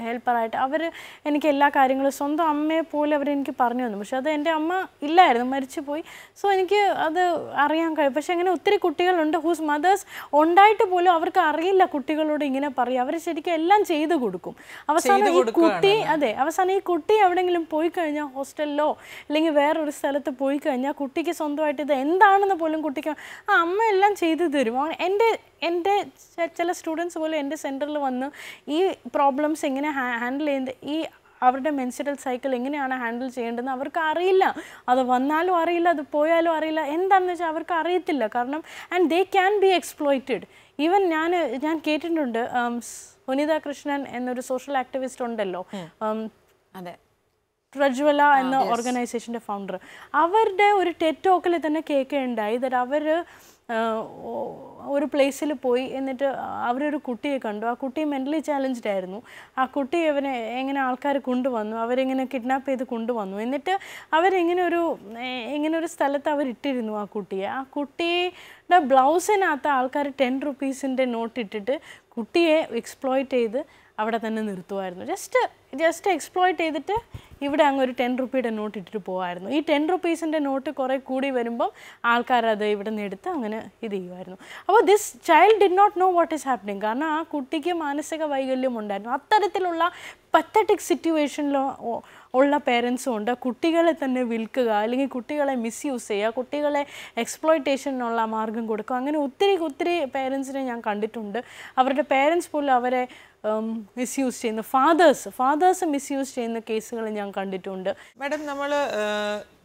ഹെൽപ്പറായിട്ട് അവർ എനിക്ക് എല്ലാ കാര്യങ്ങളും സ്വന്തം അമ്മയെ പോലെ അവരെനിക്ക് പറഞ്ഞു തന്നു. പക്ഷെ അത് എന്റെ അമ്മ ഇല്ലായിരുന്നു മരിച്ചു പോയി സോ എനിക്ക് അത് അറിയാൻ കഴിയും പക്ഷേ അങ്ങനെ ഒത്തിരി കുട്ടികളുണ്ട് ഹൂസ് മദേഴ്സ് ഉണ്ടായിട്ട് പോലും അവർക്ക് അറിയില്ല കുട്ടികളോട് ഇങ്ങനെ പറയും അവർ ശരിക്കും എല്ലാം ചെയ്തു കൊടുക്കും. അവസാനം ഈ കുട്ടി അതെ അവസാനം ഈ കുട്ടി എവിടെയെങ്കിലും പോയി കഴിഞ്ഞാൽ ഹോസ്റ്റലിലോ അല്ലെങ്കിൽ വേറൊരു സ്ഥലത്ത് പോയി കഴിഞ്ഞാൽ കുട്ടിക്ക് സ്വന്തമായിട്ട് ഇത് എന്താണെന്ന് പോലും കുട്ടിക്ക് ആ അമ്മ എല്ലാം ചെയ്തു തരും. എന്റെ എന്റെ ചില സ്റ്റുഡൻസ് പോലും എന്റെ സെന്ററിൽ വന്ന് ഈ പ്രോബ്ലംസ് എങ്ങനെ ഹാൻഡിൽ ചെയ്യുന്നത് ഈ അവരുടെ മെൻസിറ്റൽ സൈക്കിൾ എങ്ങനെയാണ് ഹാൻഡിൽ ചെയ്യേണ്ടതെന്ന് അവർക്ക് അറിയില്ല. അത് വന്നാലും അറിയില്ല അത് പോയാലും അറിയില്ല. എന്താണെന്ന് വെച്ചാൽ അവർക്ക് അറിയത്തില്ല. കാരണം and they can be exploited even ഞാൻ ഞാൻ കേട്ടിട്ടുണ്ട് സുനിത കൃഷ്ണൻ എന്നൊരു സോഷ്യൽ ആക്ടിവിസ്റ്റ് ഉണ്ടല്ലോ. അതെ. പ്രജ്വല എന്ന ഓർഗനൈസേഷന്റെ ഫൗണ്ടർ അവരുടെ ഒരു ടെറ്റ് ടോക്കിൽ തന്നെ കേൾക്കുകയുണ്ടായി. ദറ്റ് അവർ ഒരു പ്ലേസിൽ പോയി എന്നിട്ട് അവരൊരു കുട്ടിയെ കണ്ടു. ആ കുട്ടി മെന്റലി ചാലഞ്ച്ഡ് ആയിരുന്നു. ആ കുട്ടി അവനെ എങ്ങനെ ആൾക്കാർ കൊണ്ടുവന്നു? അവരെങ്ങനെ കിഡ്നാപ്പ് ചെയ്ത് കൊണ്ടുവന്നു? എന്നിട്ട് അവരെങ്ങനെ ഒരു ഇങ്ങനെ ഒരു സ്ഥലത്ത് അവരിട്ടിരുന്നു ആ കുട്ടിയെ? ആ കുട്ടിയുടെ ബ്ലൗസിനകത്ത് ആൾക്കാർ ടെൻ റുപ്പീസിന്റെ നോട്ട് ഇട്ടിട്ട് കുട്ടിയെ എക്സ്പ്ലോയിറ്റ് ചെയ്ത് അവിടെ തന്നെ നിർത്തുമായിരുന്നു. ജസ്റ്റ് ജസ്റ്റ് എക്സ്പ്ലോയിറ്റ് ചെയ്തിട്ട് ഇവിടെ അങ്ങ് ഒരു ടെൻ റുപ്പിയുടെ നോട്ട് ഇട്ടിട്ട് പോകുമായിരുന്നു ഈ ടെൻ റുപ്പീസിന്റെ നോട്ട് കുറേ കൂടി വരുമ്പം ആൾക്കാരത് ഇവിടെ നിന്ന് എടുത്ത് അങ്ങനെ ഇത് ചെയ്യുമായിരുന്നു അപ്പോൾ this child did not know what is happening കാരണം ആ കുട്ടിക്ക് മാനസിക വൈകല്യം ഉണ്ടായിരുന്നു. അത്തരത്തിലുള്ള പത്തറ്റിക് സിറ്റുവേഷനിലോ ഉള്ള പേരൻസും ഉണ്ട്. കുട്ടികളെ തന്നെ വിൽക്കുക അല്ലെങ്കിൽ കുട്ടികളെ മിസ്യൂസ് ചെയ്യുക കുട്ടികളെ എക്സ്പ്ലോയിറ്റേഷനുള്ള മാർഗം കൊടുക്കുക. അങ്ങനെ ഒത്തിരി ഒത്തിരി പേരൻസിനെ ഞാൻ കണ്ടിട്ടുണ്ട്. അവരുടെ പേരൻസ് പോലും അവരെ മിസ്യൂസ് ചെയ്യുന്നു. ഫാദേഴ്സ് ഫാദേഴ്സ് മിസ്യൂസ് ചെയ്യുന്ന കേസുകൾ ഞാൻ കണ്ടിട്ടുണ്ട്. മാഡം നമ്മൾ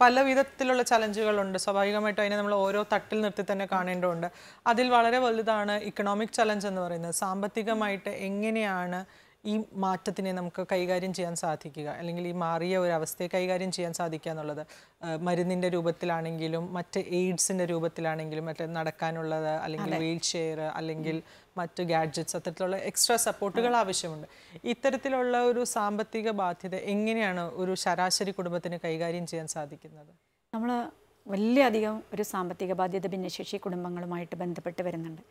പല വിധത്തിലുള്ള ചലഞ്ചുകളുണ്ട്. സ്വാഭാവികമായിട്ടും അതിനെ നമ്മൾ ഓരോ തട്ടിൽ നിർത്തി തന്നെ കാണേണ്ടതുണ്ട്. അതിൽ വളരെ വലുതാണ് ഇക്കണോമിക് ചലഞ്ച് എന്ന് പറയുന്നത്. സാമ്പത്തികമായിട്ട് എങ്ങനെയാണ് ഈ മാറ്റത്തിനെ നമുക്ക് കൈകാര്യം ചെയ്യാൻ സാധിക്കുക? അല്ലെങ്കിൽ ഈ മാറിയ ഒരു അവസ്ഥയെ കൈകാര്യം ചെയ്യാൻ സാധിക്കുക എന്നുള്ളത് മരുന്നിന്റെ രൂപത്തിലാണെങ്കിലും മറ്റ് എയ്ഡ്സിന്റെ രൂപത്തിലാണെങ്കിലും മറ്റേ നടക്കാനുള്ളത് അല്ലെങ്കിൽ വീൽ ചെയർ അല്ലെങ്കിൽ മറ്റ് ഗാഡ്ജറ്റ്സ് അത്തരത്തിലുള്ള എക്സ്ട്രാ സപ്പോർട്ടുകൾ ആവശ്യമുണ്ട്. ഇത്തരത്തിലുള്ള ഒരു സാമ്പത്തിക ബാധ്യത എങ്ങനെയാണ് ഒരു ശരാശരി കുടുംബത്തിന് കൈകാര്യം ചെയ്യാൻ സാധിക്കുന്നത്? നമ്മൾ വലിയ അധികം ഒരു സാമ്പത്തിക ബാധ്യത ഭിന്നശേഷി കുടുംബങ്ങളുമായിട്ട് ബന്ധപ്പെട്ട് വരുന്നുണ്ട്.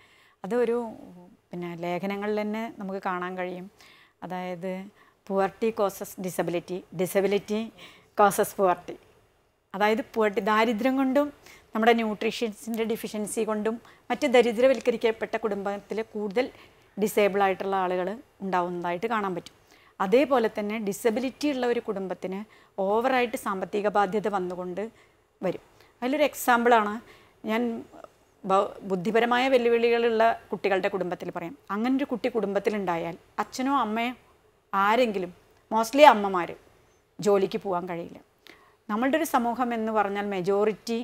അതൊരു പിന്നെ ലേഖനങ്ങളിൽ തന്നെ നമുക്ക് കാണാൻ കഴിയും. അതായത് poverty causes disability disability causes poverty അതായത് പുവർട്ടി ദാരിദ്ര്യം കൊണ്ടും നമ്മുടെ ന്യൂട്രീഷ്യൻസിന്റെ ഡിഫിഷ്യൻസി കൊണ്ടും മറ്റ് ദരിദ്രവൽക്കരിക്കപ്പെട്ട കുടുംബത്തിൽ കൂടുതൽ ഡിസേബിൾ ആയിട്ടുള്ള ആളുകൾ ഉണ്ടാവുന്നതായിട്ട് കാണാൻ പറ്റും. അതേപോലെ തന്നെ ഡിസബിലിറ്റി ഉള്ള ഒരു കുടുംബത്തിന് ഓവറായിട്ട് സാമ്പത്തിക ബാധ്യത വന്നുകൊണ്ട് വരും. അതിലൊരു എക്സാമ്പിളാണ് ഞാൻ ബുദ്ധിപരമായ വെല്ലുവിളികളുള്ള കുട്ടികളുടെ കുടുംബത്തിൽ പറയാം. അങ്ങനെ ഒരു കുട്ടി കുടുംബത്തിലുണ്ടായാൽ അച്ഛനോ അമ്മയോ ആരെങ്കിലും മോസ്റ്റ്ലി അമ്മമാർ ജോലിക്ക് പോകാൻ കഴിയില്ല. നമ്മളുടെ ഒരു സമൂഹം എന്ന് പറഞ്ഞാൽ മെജോറിറ്റി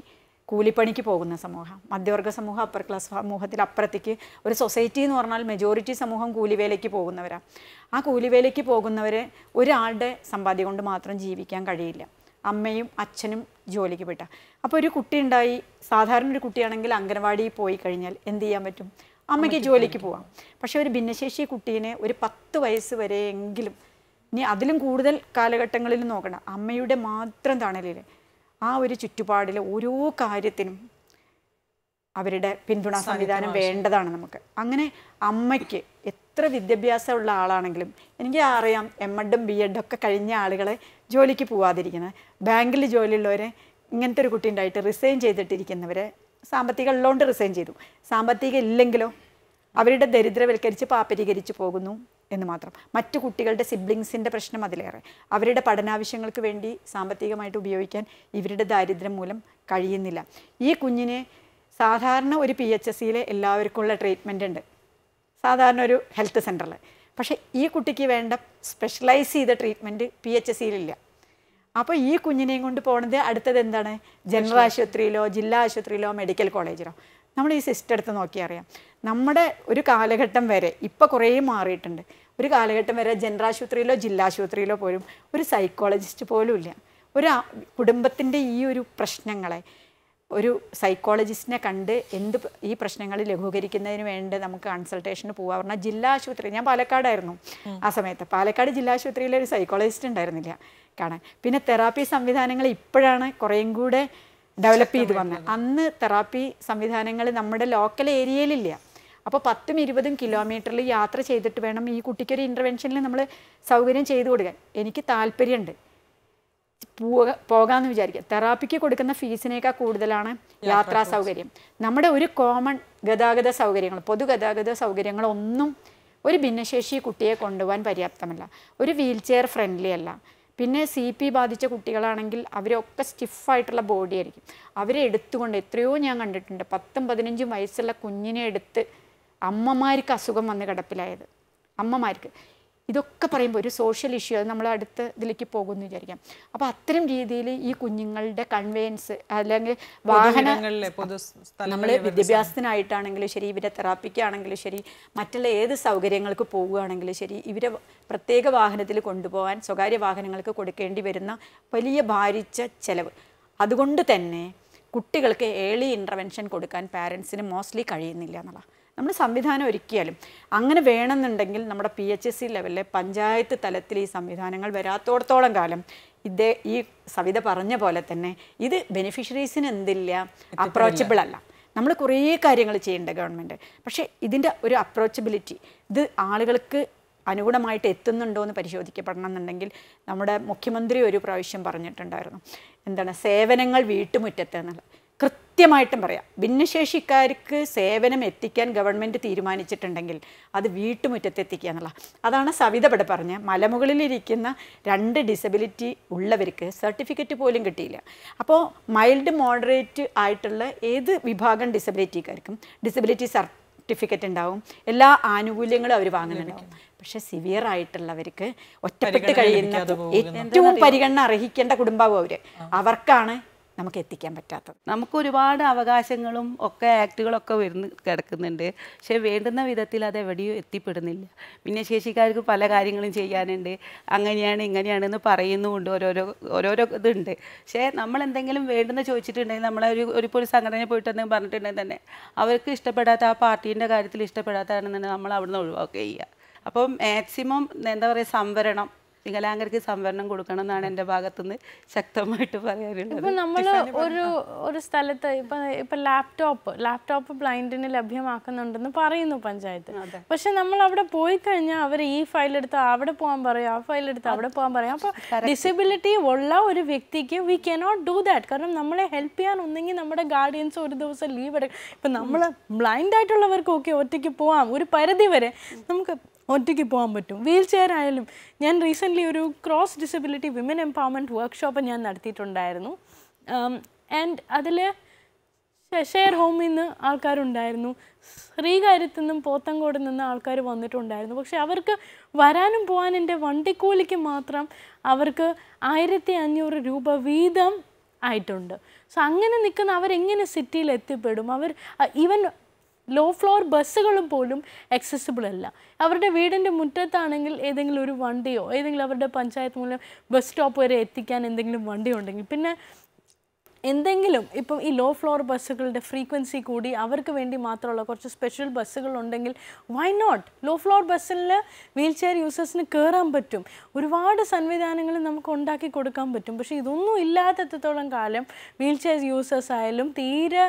കൂലിപ്പണിക്ക് പോകുന്ന സമൂഹം മധ്യവർഗ സമൂഹം അപ്പർ ക്ലാസ് സമൂഹത്തിൽ അപ്പുറത്തേക്ക് ഒരു സൊസൈറ്റി എന്ന് പറഞ്ഞാൽ മെജോറിറ്റി സമൂഹം കൂലിവേലയ്ക്ക് പോകുന്നവരാണ് ആ കൂലിവേലയ്ക്ക് പോകുന്നവരെ ഒരാളുടെ സമ്പാദ്യം കൊണ്ട് മാത്രം ജീവിക്കാൻ കഴിയില്ല. അമ്മയും അച്ഛനും ജോലിക്ക് വിട്ട അപ്പോൾ ഒരു കുട്ടി ഉണ്ടായി സാധാരണ ഒരു കുട്ടിയാണെങ്കിൽ അംഗനവാടിയിൽ പോയി കഴിഞ്ഞാൽ എന്ത് ചെയ്യാൻ പറ്റും? അമ്മയ്ക്ക് ജോലിക്ക് പോവാം. പക്ഷേ ഒരു ഭിന്നശേഷി കുട്ടീനെ ഒരു പത്ത് വയസ്സ് വരെയെങ്കിലും ഇനി അതിലും കൂടുതൽ കാലഘട്ടങ്ങളിൽ നോക്കണം. അമ്മയുടെ മാത്രം തണലിൽ ആ ഒരു ചുറ്റുപാടിൽ ഓരോ കാര്യത്തിനും അവരുടെ പിന്തുണ സംവിധാനം വേണ്ടതാണ് നമുക്ക്. അങ്ങനെ അമ്മയ്ക്ക് എത്ര വിദ്യാഭ്യാസമുള്ള ആളാണെങ്കിലും എനിക്ക് അറിയാം എം എഡും ബി എഡും ഒക്കെ കഴിഞ്ഞ ആളുകളെ ജോലിക്ക് പോവാതിരിക്കുന്നത്. ബാങ്കിൽ ജോലിയുള്ളവരെ ഇങ്ങനത്തെ ഒരു കുട്ടി ഉണ്ടായിട്ട് റിസൈൻ ചെയ്തിട്ടിരിക്കുന്നവരെ സാമ്പത്തികം ഉള്ളതുകൊണ്ട് റിസൈൻ ചെയ്തു. സാമ്പത്തികം ഇല്ലെങ്കിലോ അവരുടെ ദരിദ്രവൽക്കരിച്ച് പാപ്പരീകരിച്ച് പോകുന്നു എന്ന് മാത്രം. മറ്റു കുട്ടികളുടെ സിബ്ലിങ്സിന്റെ പ്രശ്നം അതിലേറെ. അവരുടെ പഠനാവശ്യങ്ങൾക്ക് വേണ്ടി സാമ്പത്തികമായിട്ട് ഉപയോഗിക്കാൻ ഇവരുടെ ദാരിദ്ര്യം മൂലം കഴിയുന്നില്ല. ഈ കുഞ്ഞിനെ സാധാരണ ഒരു പി എച്ച് എസ് സിയിലെ എല്ലാവർക്കുമുള്ള ട്രീറ്റ്മെന്റ് ഉണ്ട്. സാധാരണ ഒരു ഹെൽത്ത് സെന്ററിൽ പക്ഷേ ഈ കുട്ടിക്ക് വേണ്ട സ്പെഷ്യലൈസ് ചെയ്ത ട്രീറ്റ്മെന്റ് പി എച്ച് എസ് സിയിലില്ല അപ്പോൾ ഈ കുഞ്ഞിനെയും കൊണ്ട് പോകുന്നത് അടുത്തത് എന്താണ്? ജനറൽ ആശുപത്രിയിലോ ജില്ലാ ആശുപത്രിയിലോ മെഡിക്കൽ കോളേജിലോ നമ്മൾ ഈ സിസ്റ്റം എടുത്ത് നോക്കിയാൽ അറിയാം നമ്മുടെ ഒരു കാലഘട്ടം വരെ ഇപ്പോൾ കുറേ മാറിയിട്ടുണ്ട്. ഒരു കാലഘട്ടം വരെ ജനറൽ ആശുപത്രിയിലോ ജില്ലാ ആശുപത്രിയിലോ പോലും ഒരു സൈക്കോളജിസ്റ്റ് പോലും ഇല്ല. ഒരു കുടുംബത്തിന്റെ ഈ ഒരു പ്രശ്നങ്ങളെ ഒരു സൈക്കോളജിസ്റ്റിനെ കണ്ട് എന്ത് ഈ പ്രശ്നങ്ങൾ ലഘൂകരിക്കുന്നതിന് വേണ്ടി നമുക്ക് കൺസൾട്ടേഷന് പോകാൻ പറഞ്ഞാൽ ജില്ലാ ആശുപത്രി ഞാൻ പാലക്കാടായിരുന്നു ആ സമയത്ത്. പാലക്കാട് ജില്ലാ ആശുപത്രിയിൽ ഒരു സൈക്കോളജിസ്റ്റ് ഉണ്ടായിരുന്നില്ല കാണാൻ. പിന്നെ തെറാപ്പി സംവിധാനങ്ങൾ ഇപ്പോഴാണ് കുറേയും കൂടെ ഡെവലപ്പ് ചെയ്ത് വന്നത്. അന്ന് തെറാപ്പി സംവിധാനങ്ങൾ നമ്മുടെ ലോക്കൽ ഏരിയയിലില്ല അപ്പോൾ പത്തും ഇരുപതും കിലോമീറ്ററിൽ യാത്ര ചെയ്തിട്ട് വേണം ഈ കുട്ടിക്കൊരു ഇന്റർവെൻഷനിൽ നമ്മൾ സൗകര്യം ചെയ്തു കൊടുക്കാൻ. എനിക്ക് താല്പര്യമുണ്ട് പോക പോകാമെന്ന് വിചാരിക്കുക തെറാപ്പിക്ക് കൊടുക്കുന്ന ഫീസിനേക്കാൾ കൂടുതലാണ് യാത്രാ സൗകര്യം. നമ്മുടെ ഒരു കോമൺ ഗതാഗത സൗകര്യങ്ങൾ പൊതുഗതാഗത സൗകര്യങ്ങളൊന്നും ഒരു ഭിന്നശേഷി കുട്ടിയെ കൊണ്ടുപോകാൻ പര്യാപ്തമല്ല. ഒരു വീൽ ചെയർ ഫ്രണ്ട്ലി അല്ല. പിന്നെ സി പി ബാധിച്ച കുട്ടികളാണെങ്കിൽ അവരൊക്കെ സ്റ്റിഫായിട്ടുള്ള ബോഡി ആയിരിക്കും. അവരെ എടുത്തുകൊണ്ട് എത്രയോ ഞാൻ കണ്ടിട്ടുണ്ട് പത്തും പതിനഞ്ചും വയസ്സുള്ള കുഞ്ഞിനെ എടുത്ത് അമ്മമാർക്ക് അസുഖം വന്ന് കിടപ്പിലായത്. അമ്മമാർക്ക്. ഇതൊക്കെ പറയുമ്പോൾ ഒരു സോഷ്യൽ ഇഷ്യൂ അത് നമ്മൾ അടുത്ത ഇതിലേക്ക് പോകുമെന്ന് വിചാരിക്കാം. അപ്പോൾ അത്തരം രീതിയിൽ ഈ കുഞ്ഞുങ്ങളുടെ കൺവെയൻസ് അല്ലെങ്കിൽ വാഹന നമ്മൾ വിദ്യാഭ്യാസത്തിനായിട്ടാണെങ്കിലും ശരി ഇവരെ തെറാപ്പിക്കാണെങ്കിലും ശരി മറ്റുള്ള ഏത് സൗകര്യങ്ങൾക്ക് പോവുകയാണെങ്കിലും ശരി ഇവരെ പ്രത്യേക വാഹനത്തിൽ കൊണ്ടുപോകാൻ സ്വകാര്യ വാഹനങ്ങൾക്ക് കൊടുക്കേണ്ടി വരുന്ന വലിയ ഭാരിച്ച ചെലവ്. അതുകൊണ്ട് തന്നെ കുട്ടികൾക്ക് ഏളി ഇന്റർവെൻഷൻ കൊടുക്കാൻ പാരൻസിന് മോസ്റ്റ്ലി കഴിയുന്നില്ല എന്നുള്ള നമ്മൾ സംവിധാനം ഒരുക്കിയാലും അങ്ങനെ വേണമെന്നുണ്ടെങ്കിൽ നമ്മുടെ പി എച്ച് എസ് സി ലെവലിലെ പഞ്ചായത്ത് തലത്തിൽ ഈ സംവിധാനങ്ങൾ വരാത്തോടത്തോളം കാലം ഇതേ ഈ സവിത പറഞ്ഞ പോലെ തന്നെ ഇത് ബെനിഫിഷ്യറീസിന് എന്തില്ല? അപ്രോച്ചബിൾ അല്ല. നമ്മൾ കുറേ കാര്യങ്ങൾ ചെയ്യേണ്ട ഗവൺമെന്റ്. പക്ഷേ ഇതിന്റെ ഒരു അപ്രോച്ചബിലിറ്റി ഇത് ആളുകൾക്ക് അനുഗുണമായിട്ട് എത്തുന്നുണ്ടോ എന്ന് പരിശോധിക്കപ്പെടണം എന്നുണ്ടെങ്കിൽ നമ്മുടെ മുഖ്യമന്ത്രി ഒരു പ്രാവശ്യം പറഞ്ഞിട്ടുണ്ടായിരുന്നു. എന്താണ്? സേവനങ്ങൾ വീട്ടുമുറ്റത്ത് എന്നുള്ളത് കൃത്യമായിട്ടും പറയാം. ഭിന്നശേഷിക്കാർക്ക് സേവനം എത്തിക്കാൻ ഗവൺമെന്റ് തീരുമാനിച്ചിട്ടുണ്ടെങ്കിൽ അത് വീട്ടുമുറ്റത്ത് എത്തിക്കുക എന്നുള്ള അതാണ് സവിത ഇവിടെ പറഞ്ഞ മലമുകളിലിരിക്കുന്ന രണ്ട് ഡിസബിലിറ്റി ഉള്ളവർക്ക് സർട്ടിഫിക്കറ്റ് പോലും കിട്ടിയില്ല. അപ്പോൾ മൈൽഡ് മോഡറേറ്റ് ആയിട്ടുള്ള ഏത് വിഭാഗം ഡിസബിലിറ്റിക്കാർക്കും ഡിസബിലിറ്റി സർട്ടിഫിക്കറ്റ് ഉണ്ടാവും. എല്ലാ ആനുകൂല്യങ്ങളും അവർ വാങ്ങുന്നുണ്ടാവും. പക്ഷെ സിവിയർ ആയിട്ടുള്ളവർക്ക് ഒറ്റപ്പെട്ട് കഴിയുന്ന ഏറ്റവും പരിഗണന അർഹിക്കേണ്ട കുടുംബാവും അവർ അവർക്കാണ് നമുക്ക് എത്തിക്കാൻ പറ്റാത്തത്. നമുക്ക് ഒരുപാട് അവകാശങ്ങളും ഒക്കെ ആക്റ്റുകളൊക്കെ വരുന്ന കിടക്കുന്നുണ്ട്. പക്ഷേ വേണ്ടുന്ന വിധത്തിൽ അത് എവിടെയും എത്തിപ്പെടുന്നില്ല. ഭിന്നശേഷിക്കാർക്ക് പല കാര്യങ്ങളും ചെയ്യാനുണ്ട്. അങ്ങനെയാണ് ഇങ്ങനെയാണെന്ന് പറയുന്നുമുണ്ട്. ഓരോരോ ഓരോരോ ഇതുണ്ട്. പക്ഷേ നമ്മൾ എന്തെങ്കിലും വേണ്ടെന്ന് ചോദിച്ചിട്ടുണ്ടെങ്കിൽ നമ്മളെ ഒരു ഒരു സംഘടനയിൽ ഒരു സംഘടന പോയിട്ട് പറഞ്ഞിട്ടുണ്ടെങ്കിൽ തന്നെ അവർക്ക് ഇഷ്ടപ്പെടാത്ത ആ പാർട്ടീന്റെ കാര്യത്തിൽ ഇഷ്ടപ്പെടാത്തതാണെന്നുണ്ടെങ്കിൽ നമ്മൾ അവിടുന്ന് ഒഴിവാക്കുക ചെയ്യുക. അപ്പം മാക്സിമം എന്താ പറയുക സംവരണം വികലാംഗർക്ക് സംവരണം കൊടുക്കണം എന്നാണ് എന്റെ ഭാഗത്തുനിന്ന് ശക്തമായിട്ട് പറയാനുള്ളത്. ഇപ്പൊ നമ്മൾ ഒരു ഒരു സ്ഥലത്ത് ഇപ്പൊ ഇപ്പൊ ലാപ്ടോപ്പ് ലാപ്ടോപ്പ് ബ്ലൈൻഡിന് ലഭ്യമാക്കുന്നുണ്ടെന്ന് പറയുന്നു പഞ്ചായത്ത്. പക്ഷെ നമ്മൾ അവിടെ പോയി കഴിഞ്ഞാൽ അവർ ഈ ഫയൽ എടുത്ത് അവിടെ പോകാൻ പറയും ആ ഫയൽ എടുത്ത് അവിടെ പോകാൻ പറയും. അപ്പോൾ ഡിസബിലിറ്റി ഉള്ള ഒരു വ്യക്തിക്ക് വി കനോട്ട് ഡു ദാറ്റ് കാരണം നമ്മളെ ഹെൽപ്പ് ചെയ്യാൻ ഒന്നെങ്കിൽ നമ്മുടെ ഗാർഡിയൻസ് ഒരു ദിവസം ലീവ് എടുക്കും. ഇപ്പൊ നമ്മൾ ബ്ലൈൻഡ് ആയിട്ടുള്ളവർക്ക് ഒക്കെ ഒറ്റയ്ക്ക് പോവാം. ഒരു പരിധി വരെ നമുക്ക് ഒറ്റയ്ക്ക് പോകാൻ പറ്റും. വീൽ ചെയർ ആയാലും ഞാൻ റീസെന്റ്ലി ഒരു cross disability women empowerment workshop ഞാൻ നടത്തിയിട്ടുണ്ടായിരുന്നു. ആൻഡ് അതിൽ ഷെയർ ഹോമിൽ നിന്ന് ആൾക്കാരുണ്ടായിരുന്നു. ശ്രീകാര്യത്തു നിന്നും പോത്തങ്കോട് നിന്ന് ആൾക്കാർ വന്നിട്ടുണ്ടായിരുന്നു. പക്ഷെ അവർക്ക് വരാനും പോകാനും എന്റെ വണ്ടിക്കൂലിക്ക് മാത്രം അവർക്ക് ആയിരത്തി അഞ്ഞൂറ് രൂപ വീതം ആയിട്ടുണ്ട്. സോ അങ്ങനെ നിൽക്കുന്ന അവരെങ്ങനെ സിറ്റിയിൽ എത്തിപ്പെടും? അവർ ഈവൻ ലോ ഫ്ലോർ ബസ്സുകളും പോലും അക്സസിബിൾ അല്ല. അവരുടെ വീടിന്റെ മുറ്റത്താണെങ്കിൽ ഏതെങ്കിലും ഒരു വണ്ടിയോ ഏതെങ്കിലും അവരുടെ പഞ്ചായത്ത് മൂലം ബസ് സ്റ്റോപ്പ് വരെ എത്തിക്കാൻ എന്തെങ്കിലും വണ്ടി ഉണ്ടെങ്കിൽ പിന്നെ എന്തെങ്കിലും ഇപ്പം ഈ ലോ ഫ്ലോർ ബസ്സുകളുടെ ഫ്രീക്വൻസി കൂടി അവർക്ക് വേണ്ടി മാത്രമുള്ള കുറച്ച് സ്പെഷ്യൽ ബസ്സുകൾ ഉണ്ടെങ്കിൽ വൈ നോട്ട് ലോ ഫ്ലോർ ബസ്സിൽ വീൽ ചെയർ യൂസേഴ്സിന് കയറാൻ പറ്റും. ഒരുപാട് സംവിധാനങ്ങൾ നമുക്ക് ഉണ്ടാക്കി കൊടുക്കാൻ പറ്റും. പക്ഷേ ഇതൊന്നും ഇല്ലാത്തത്തോളം കാലം വീൽ ചെയർ യൂസേഴ്സ് ആയാലും തീരെ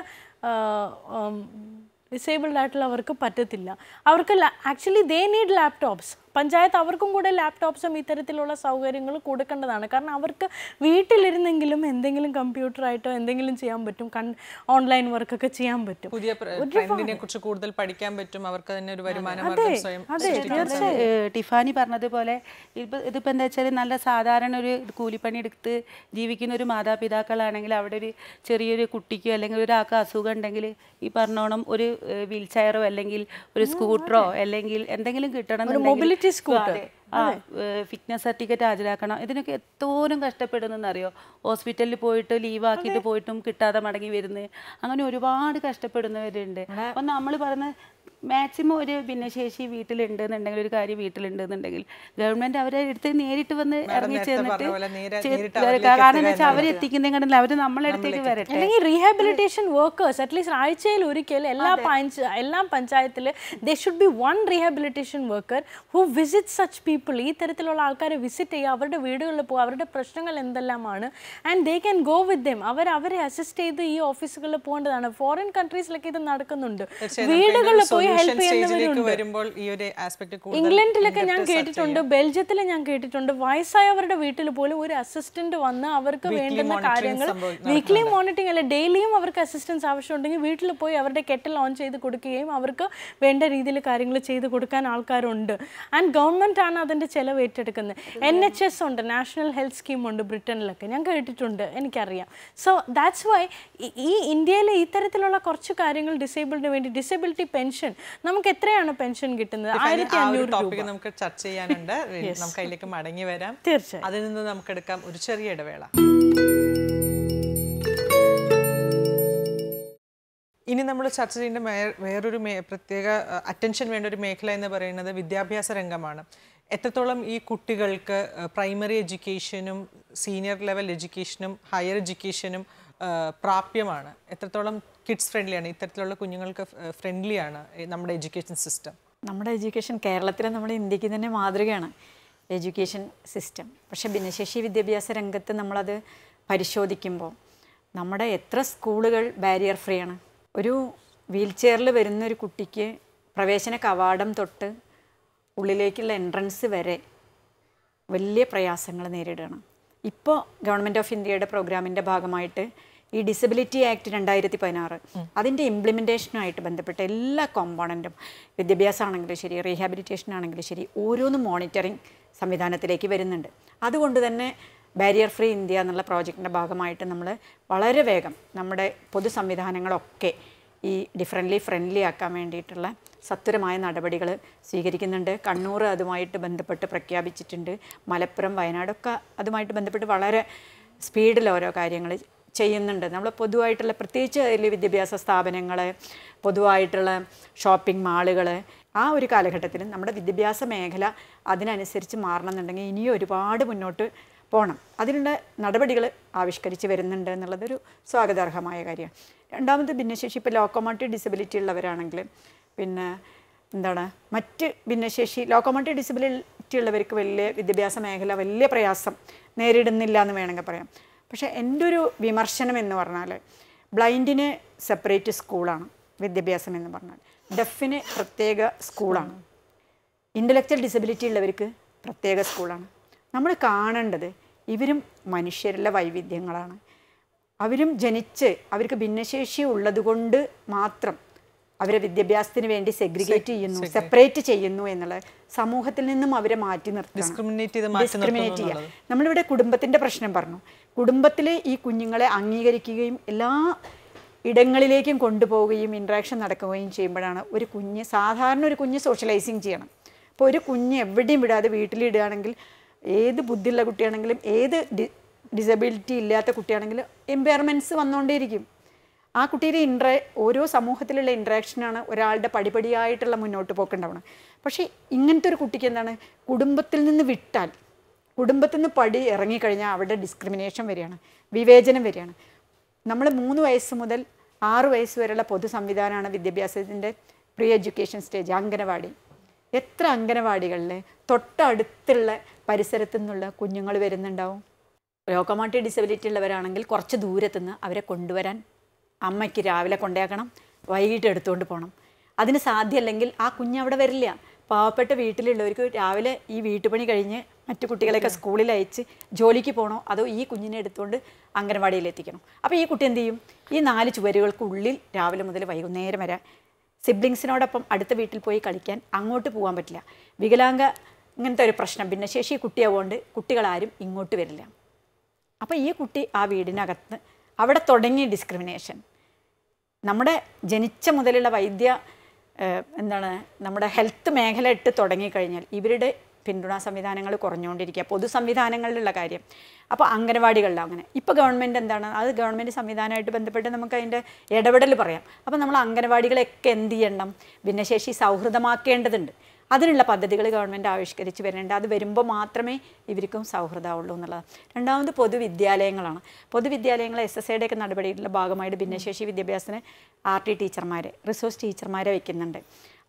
ഡിസേബിൾഡ് ആയിട്ടുള്ളവർക്ക് പറ്റത്തില്ല. അവർക്ക് actually they need laptops panchayat അവർക്കും കൂടെ ലാപ്ടോപ്സും ഇത്തരത്തിലുള്ള സൗകര്യങ്ങൾ കൊടുക്കേണ്ടതാണ്. കാരണം അവർക്ക് വീട്ടിലിരുന്നെങ്കിലും എന്തെങ്കിലും കമ്പ്യൂട്ടറായിട്ടോ എന്തെങ്കിലും ചെയ്യാൻ പറ്റും. കൺ ഓൺലൈൻ വർക്കൊക്കെ ചെയ്യാൻ പറ്റും. പുതിയ കുറിച്ച് കൂടുതൽ പഠിക്കാൻ പറ്റും. അവർക്ക് തന്നെ ഒരു വരുമാന മാർഗം സ്വയം ഏഹ് ടിഫാനി പറഞ്ഞതുപോലെ ഇപ്പം ഇതിപ്പോൾ എന്താ വെച്ചാൽ നല്ല സാധാരണ ഒരു കൂലിപ്പണി എടുത്ത് ജീവിക്കുന്ന ഒരു മാതാപിതാക്കളാണെങ്കിൽ അവിടെ ഒരു ചെറിയൊരു കുട്ടിക്കോ അല്ലെങ്കിൽ ഒരാൾക്ക് അസുഖം ഉണ്ടെങ്കിൽ ഈ പറഞ്ഞോണം ഒരു വീൽ ചെയറോ അല്ലെങ്കിൽ ഒരു സ്കൂട്ടറോ അല്ലെങ്കിൽ എന്തെങ്കിലും കിട്ടണം mobility കൂട്ട് ആ ഫിറ്റ്നസ് സർട്ടിഫിക്കറ്റ് ഹാജരാക്കണം. ഇതിനൊക്കെ എത്തോരം കഷ്ടപ്പെടുന്നെന്നറിയോ? ഹോസ്പിറ്റലിൽ പോയിട്ട് ലീവ് ആക്കിയിട്ട് പോയിട്ടും കിട്ടാതെ മടങ്ങി വരുന്നത് അങ്ങനെ ഒരുപാട് കഷ്ടപ്പെടുന്നവരുണ്ട്. അപ്പം നമ്മൾ പറഞ്ഞ മാക്സിമം ഒരു ഭിന്നശേഷി വീട്ടിലുണ്ടെന്നുണ്ടെങ്കിൽ ഒരു കാര്യം വീട്ടിലുണ്ടെന്നുണ്ടെങ്കിൽ ഗവൺമെന്റ് അവരെ അടുത്ത് നേരിട്ട് വന്ന് ഇറങ്ങി ചെന്നിട്ട് കാരണം എന്താ വെച്ചാൽ കണ്ടില്ല. അവർ നമ്മളെ അടുത്തേക്ക് വരട്ടെ. അല്ലെങ്കിൽ റീഹാബിലിറ്റേഷൻ വർക്കേഴ്സ് അറ്റ്ലീസ്റ്റ് ആഴ്ചയിൽ ഒരിക്കൽ എല്ലാ പഞ്ച എല്ലാ പഞ്ചായത്തിൽ they should be one rehabilitation worker who visit such people people ഈ തരത്തിലുള്ള ആൾക്കാരെ വിസിറ്റ് ചെയ്യുക അവരുടെ വീടുകളിൽ പോകുക അവരുടെ പ്രശ്നങ്ങൾ എന്തെല്ലാമാണ് and they can go with them അവർ അവരെ അസിസ്റ്റ് ചെയ്ത് ഈ ഓഫീസുകളിൽ പോകേണ്ടതാണ്. ഫോറിൻ കൺട്രീസിലൊക്കെ ഇത് നടക്കുന്നുണ്ട്. വീടുകളിൽ പോയി ഹെൽപ്പ് ചെയ്യുന്നവരുണ്ട്. ഇംഗ്ലണ്ടിലൊക്കെ ഞാൻ കേട്ടിട്ടുണ്ട് ബെൽജിയത്തിൽ ഞാൻ കേട്ടിട്ടുണ്ട് വയസ്സായവരുടെ വീട്ടിൽ പോലും ഒരു അസിസ്റ്റന്റ് വന്ന് അവർക്ക് വേണ്ടുന്ന കാര്യങ്ങൾ വീക്ക്ലി മോണിറ്ററിംഗ് അല്ല ഡെയിലിയും അവർക്ക് അസിസ്റ്റൻസ് ആവശ്യമുണ്ടെങ്കിൽ വീട്ടിൽ പോയി അവരുടെ കെറ്റൽ ഓൺ ചെയ്ത് കൊടുക്കുകയും അവർക്ക് വേണ്ട രീതിയിൽ കാര്യങ്ങൾ ചെയ്ത് കൊടുക്കാൻ ആൾക്കാരുണ്ട്. ആൻഡ് ഗവൺമെന്റ് ആണ് അതിന്റെ ചെലവ് ഏറ്റെടുക്കുന്നത്. എൻ എച്ച് എസ് ഉണ്ട് നാഷണൽ ഹെൽത്ത് സ്കീം ഉണ്ട് ബ്രിട്ടനിലൊക്കെ. ഞാൻ കേട്ടിട്ടുണ്ട് എനിക്കറിയാം. സോ ദാറ്റ്സ് വൈ ഈ ഇന്ത്യയിലെ ഇത്തരത്തിലുള്ള കുറച്ച് കാര്യങ്ങൾ ഡിസേബിളിന് വേണ്ടി ഡിസബിലിറ്റി പെൻഷൻ നമുക്ക് എത്രയാണ് പെൻഷൻ കിട്ടുന്നത്? ആയിരത്തി അഞ്ഞൂറ് ടോപ്പിക് നമുക്ക് ചർച്ച ചെയ്യാനുണ്ട്. നമുക്ക് അതിലേക്ക് മടങ്ങി വരാം. തീർച്ചയായും. അതിൽ നിന്ന് നമുക്ക് എടുക്കാം ഒരു ചെറിയ ഇടവേള. ഇനി നമ്മൾ ചർച്ച ചെയ്യേണ്ട വേറൊരു പ്രത്യേക അറ്റൻഷൻ വേണ്ട ഒരു മേഖല എന്ന് പറയുന്നത് വിദ്യാഭ്യാസ രംഗമാണ്. എത്രത്തോളം ഈ കുട്ടികൾക്ക് പ്രൈമറി എഡ്യൂക്കേഷനും സീനിയർ ലെവൽ എഡ്യൂക്കേഷനും ഹയർ എഡ്യൂക്കേഷനും പ്രാപ്യമാണ്? എത്രത്തോളം കിഡ്സ് ഫ്രണ്ട്ലിയാണ് ഇത്തരത്തിലുള്ള കുഞ്ഞുങ്ങൾക്ക് ഫ്രണ്ട്ലിയാണ് നമ്മുടെ എഡ്യൂക്കേഷൻ സിസ്റ്റം നമ്മുടെ എഡ്യൂക്കേഷൻ കേരളത്തിലെ നമ്മുടെ ഇന്ത്യയ്ക്ക് തന്നെ മാതൃകയാണ് എഡ്യൂക്കേഷൻ സിസ്റ്റം പക്ഷെ ഭിന്നശേഷി വിദ്യാഭ്യാസ രംഗത്ത് നമ്മളത് പരിശോധിക്കുമ്പോൾ നമ്മുടെ എത്ര സ്കൂളുകൾ ബാരിയർ ഫ്രീ ആണ്. ഒരു വീൽ ചെയറിൽ വരുന്ന ഒരു കുട്ടിക്ക് പ്രവേശന കവാടം തൊട്ട് ഉള്ളിലേക്കുള്ള എൻട്രൻസ് വരെ വലിയ പ്രയാസങ്ങൾ നേരിടുകയാണ്. ഇപ്പോൾ ഗവൺമെന്റ് ഓഫ് ഇന്ത്യയുടെ പ്രോഗ്രാമിന്റെ ഭാഗമായിട്ട് ഈ ഡിസബിലിറ്റി ആക്ട് രണ്ടായിരത്തി പതിനാറ് അതിന്റെ ഇംപ്ലിമെന്റേഷനുമായിട്ട് ബന്ധപ്പെട്ട എല്ലാ കോമ്പോണന്റും വിദ്യാഭ്യാസമാണെങ്കിലും ശരി റീഹാബിലിറ്റേഷൻ ആണെങ്കിലും ശരി ഓരോന്നും മോണിറ്ററിങ് സംവിധാനത്തിലേക്ക് വരുന്നുണ്ട്. അതുകൊണ്ട് തന്നെ ബാരിയർ ഫ്രീ ഇന്ത്യ എന്നുള്ള പ്രോജക്റ്റിന്റെ ഭാഗമായിട്ട് നമ്മൾ വളരെ വേഗം നമ്മുടെ പൊതു സംവിധാനങ്ങളൊക്കെ ഈ ഡിഫറന്റ്ലി ഫ്രണ്ട്ലി ആക്കാൻ വേണ്ടിയിട്ടുള്ള സത്വരമായ നടപടികൾ സ്വീകരിക്കുന്നുണ്ട്. കണ്ണൂർ അതുമായിട്ട് ബന്ധപ്പെട്ട് പ്രഖ്യാപിച്ചിട്ടുണ്ട്. മലപ്പുറം വയനാടൊക്കെ അതുമായിട്ട് ബന്ധപ്പെട്ട് വളരെ സ്പീഡിൽ ഓരോ കാര്യങ്ങൾ ചെയ്യുന്നുണ്ട്. നമ്മൾ പൊതുവായിട്ടുള്ള പ്രത്യേകിച്ച് വലിയ വിദ്യാഭ്യാസ സ്ഥാപനങ്ങൾ പൊതുവായിട്ടുള്ള ഷോപ്പിംഗ് മാളുകൾ ആ ഒരു കാലഘട്ടത്തിൽ നമ്മുടെ വിദ്യാഭ്യാസ മേഖല അതിനനുസരിച്ച് മാറണമെന്നുണ്ടെങ്കിൽ ഇനിയും ഒരുപാട് മുന്നോട്ട് പോകണം അതിനുള്ള നടപടികൾ ആവിഷ്കരിച്ച് വരുന്നുണ്ട് എന്നുള്ളതൊരു സ്വാഗതാർഹമായ കാര്യമാണ് രണ്ടാമത് ഭിന്നശേഷി ഇപ്പോൾ ലോക്കോമോട്ടീവ് ഡിസബിലിറ്റി ഉള്ളവരാണെങ്കിൽ പിന്നെ എന്താണ് മറ്റ് ഭിന്നശേഷി ലോക്കോമോട്ടീവ് ഡിസബിലിറ്റി ഉള്ളവർക്ക് വലിയ വിദ്യാഭ്യാസ മേഖല വലിയ പ്രയാസം നേരിടുന്നില്ല എന്ന് വേണമെങ്കിൽ പറയാം. പക്ഷേ എന്റെ ഒരു വിമർശനം എന്ന് പറഞ്ഞാൽ ബ്ലൈൻഡിന് സെപ്പറേറ്റ് സ്കൂളാണ് വിദ്യാഭ്യാസം എന്ന് പറഞ്ഞാൽ ഡെഫിന് പ്രത്യേക സ്കൂളാണ്. ഇന്റലക്ച്വൽ ഡിസബിലിറ്റി ഉള്ളവർക്ക് പ്രത്യേക സ്കൂളാണ്. നമ്മൾ കാണേണ്ടത് ഇവരും മനുഷ്യരുടെ വൈവിധ്യങ്ങളാണ്. അവരും ജനിച്ച് അവർക്ക് ഭിന്നശേഷി ഉള്ളതുകൊണ്ട് മാത്രം അവരെ വിദ്യാഭ്യാസത്തിന് വേണ്ടി സെഗ്രിഗേറ്റ് ചെയ്യുന്നു സെപ്പറേറ്റ് ചെയ്യുന്നു എന്നുള്ള സമൂഹത്തിൽ നിന്നും അവരെ മാറ്റി നിർത്തി ഡിസ്ക്രിമിനേറ്റ് ചെയ്യുക നമ്മളിവിടെ കുടുംബത്തിന്റെ പ്രശ്നം പറഞ്ഞു. കുടുംബത്തിൽ ഈ കുഞ്ഞുങ്ങളെ അംഗീകരിക്കുകയും എല്ലാ ഇടങ്ങളിലേക്കും കൊണ്ടുപോവുകയും ഇൻട്രാക്ഷൻ നടക്കുകയും ചെയ്യുമ്പോഴാണ് ഒരു കുഞ്ഞ് സാധാരണ ഒരു കുഞ്ഞ് സോഷ്യലൈസിങ് ചെയ്യണം. അപ്പോൾ ഒരു കുഞ്ഞ് എവിടെയും വിടാതെ വീട്ടിലിടുകയാണെങ്കിൽ ഏത് ബുദ്ധിയുള്ള കുട്ടിയാണെങ്കിലും ഏത് ഡിസബിലിറ്റി ഇല്ലാത്ത കുട്ടിയാണെങ്കിലും എംപയർമെന്റ്സ് വന്നുകൊണ്ടേയിരിക്കും. ആ കുട്ടിയുടെ ഇൻട്രാ ഓരോ സമൂഹത്തിലുള്ള ഇൻട്രാക്ഷനാണ് ഒരാളുടെ പടിപടിയായിട്ടുള്ള മുന്നോട്ട് പോക്കുണ്ടാവണം പക്ഷേ ഇങ്ങനത്തെ ഒരു കുട്ടിക്ക് എന്താണ്? കുടുംബത്തിൽ നിന്ന് വിട്ടാൽ കുടുംബത്തിൽ നിന്ന് പടി ഇറങ്ങിക്കഴിഞ്ഞാൽ അവിടെ ഡിസ്ക്രിമിനേഷൻ വരികയാണ് വിവേചനം വരികയാണ്. നമ്മൾ മൂന്ന് വയസ്സ് മുതൽ ആറ് വയസ്സ് വരെയുള്ള പൊതു സംവിധാനമാണ് വിദ്യാഭ്യാസത്തിന്റെ പ്രീ എഡ്യൂക്കേഷൻ സ്റ്റേജ് അംഗനവാടി. എത്ര അംഗനവാടികളിൽ തൊട്ടടുത്തുള്ള പരിസരത്തു നിന്നുള്ള കുഞ്ഞുങ്ങൾ വരുന്നുണ്ടാവും രോഗമാട്ടി ഡിസബിലിറ്റി ഉള്ളവരാണെങ്കിൽ കുറച്ച് ദൂരത്തുനിന്ന് അവരെ കൊണ്ടുവരാൻ അമ്മയ്ക്ക് രാവിലെ കൊണ്ടേക്കണം വൈകിട്ട് എടുത്തുകൊണ്ട് പോകണം അതിന് സാധ്യമല്ലെങ്കിൽ ആ കുഞ്ഞ് അവിടെ വരില്ല. പാവപ്പെട്ട വീട്ടിലുള്ളവർക്ക് രാവിലെ ഈ വീട്ടുപണി കഴിഞ്ഞ് മറ്റു കുട്ടികളെയൊക്കെ സ്കൂളിൽ അയച്ച് ജോലിക്ക് പോകണോ അതോ ഈ കുഞ്ഞിനെ എടുത്തുകൊണ്ട് അംഗനവാടിയിൽ എത്തിക്കണോ? അപ്പോൾ ഈ കുട്ടി എന്ത് ചെയ്യും ഈ നാല് ചുവരുകൾക്കുള്ളിൽ രാവിലെ മുതൽ വൈകുന്നേരം വരെ സിബ്ലിങ്സിനോടൊപ്പം അടുത്ത വീട്ടിൽ പോയി കളിക്കാൻ അങ്ങോട്ട് പോകാൻ പറ്റില്ല. വികലാംഗ ഇങ്ങനത്തെ ഒരു പ്രശ്നം. ഭിന്നശേഷി കുട്ടിയാവുകൊണ്ട് കുട്ടികളാരും ഇങ്ങോട്ട് വരില്ല. അപ്പോൾ ഈ കുട്ടി ആ വീടിനകത്ത് അവിടെ തുടങ്ങി ഡിസ്ക്രിമിനേഷൻ നമ്മുടെ ജനിച്ച മുതലുള്ള വൈദ്യ എന്താണ് നമ്മുടെ ഹെൽത്ത് മേഖല ഇട്ട് തുടങ്ങിക്കഴിഞ്ഞാൽ ഇവരുടെ പിന്തുണാ സംവിധാനങ്ങൾ കുറഞ്ഞുകൊണ്ടിരിക്കുക. പൊതു സംവിധാനങ്ങളിലുള്ള കാര്യം. അപ്പോൾ അംഗനവാടികളിൽ അങ്ങനെ. ഇപ്പോൾ ഗവൺമെന്റ് എന്താണ്? അത് ഗവൺമെന്റ് സംവിധാനമായിട്ട് ബന്ധപ്പെട്ട് നമുക്ക് അതിന്റെ ഇടപെടൽ പറയാം. അപ്പോൾ നമ്മൾ അംഗനവാടികളെയൊക്കെ എന്ത് ചെയ്യണം? ഭിന്നശേഷി സൗഹൃദമാക്കേണ്ടതുണ്ട്. അതിനുള്ള പദ്ധതികൾ ഗവൺമെന്റ് ആവിഷ്കരിച്ച് വരുന്നുണ്ട്. അത് വരുമ്പോൾ മാത്രമേ ഇവർക്കും സൗഹൃദമാവുള്ളൂ എന്നുള്ളത് രണ്ടാമത് പൊതുവിദ്യാലയങ്ങളാണ് പൊതുവിദ്യാലയങ്ങൾ എസ് എസ് ഐയുടെ ഒക്കെ നടപടിയുടെ ഭാഗമായിട്ട് ഭിന്നശേഷി വിദ്യാഭ്യാസത്തിന് ആർ ടി ടീച്ചർമാരെ റിസോഴ്സ് ടീച്ചർമാരെ വയ്ക്കുന്നുണ്ട്.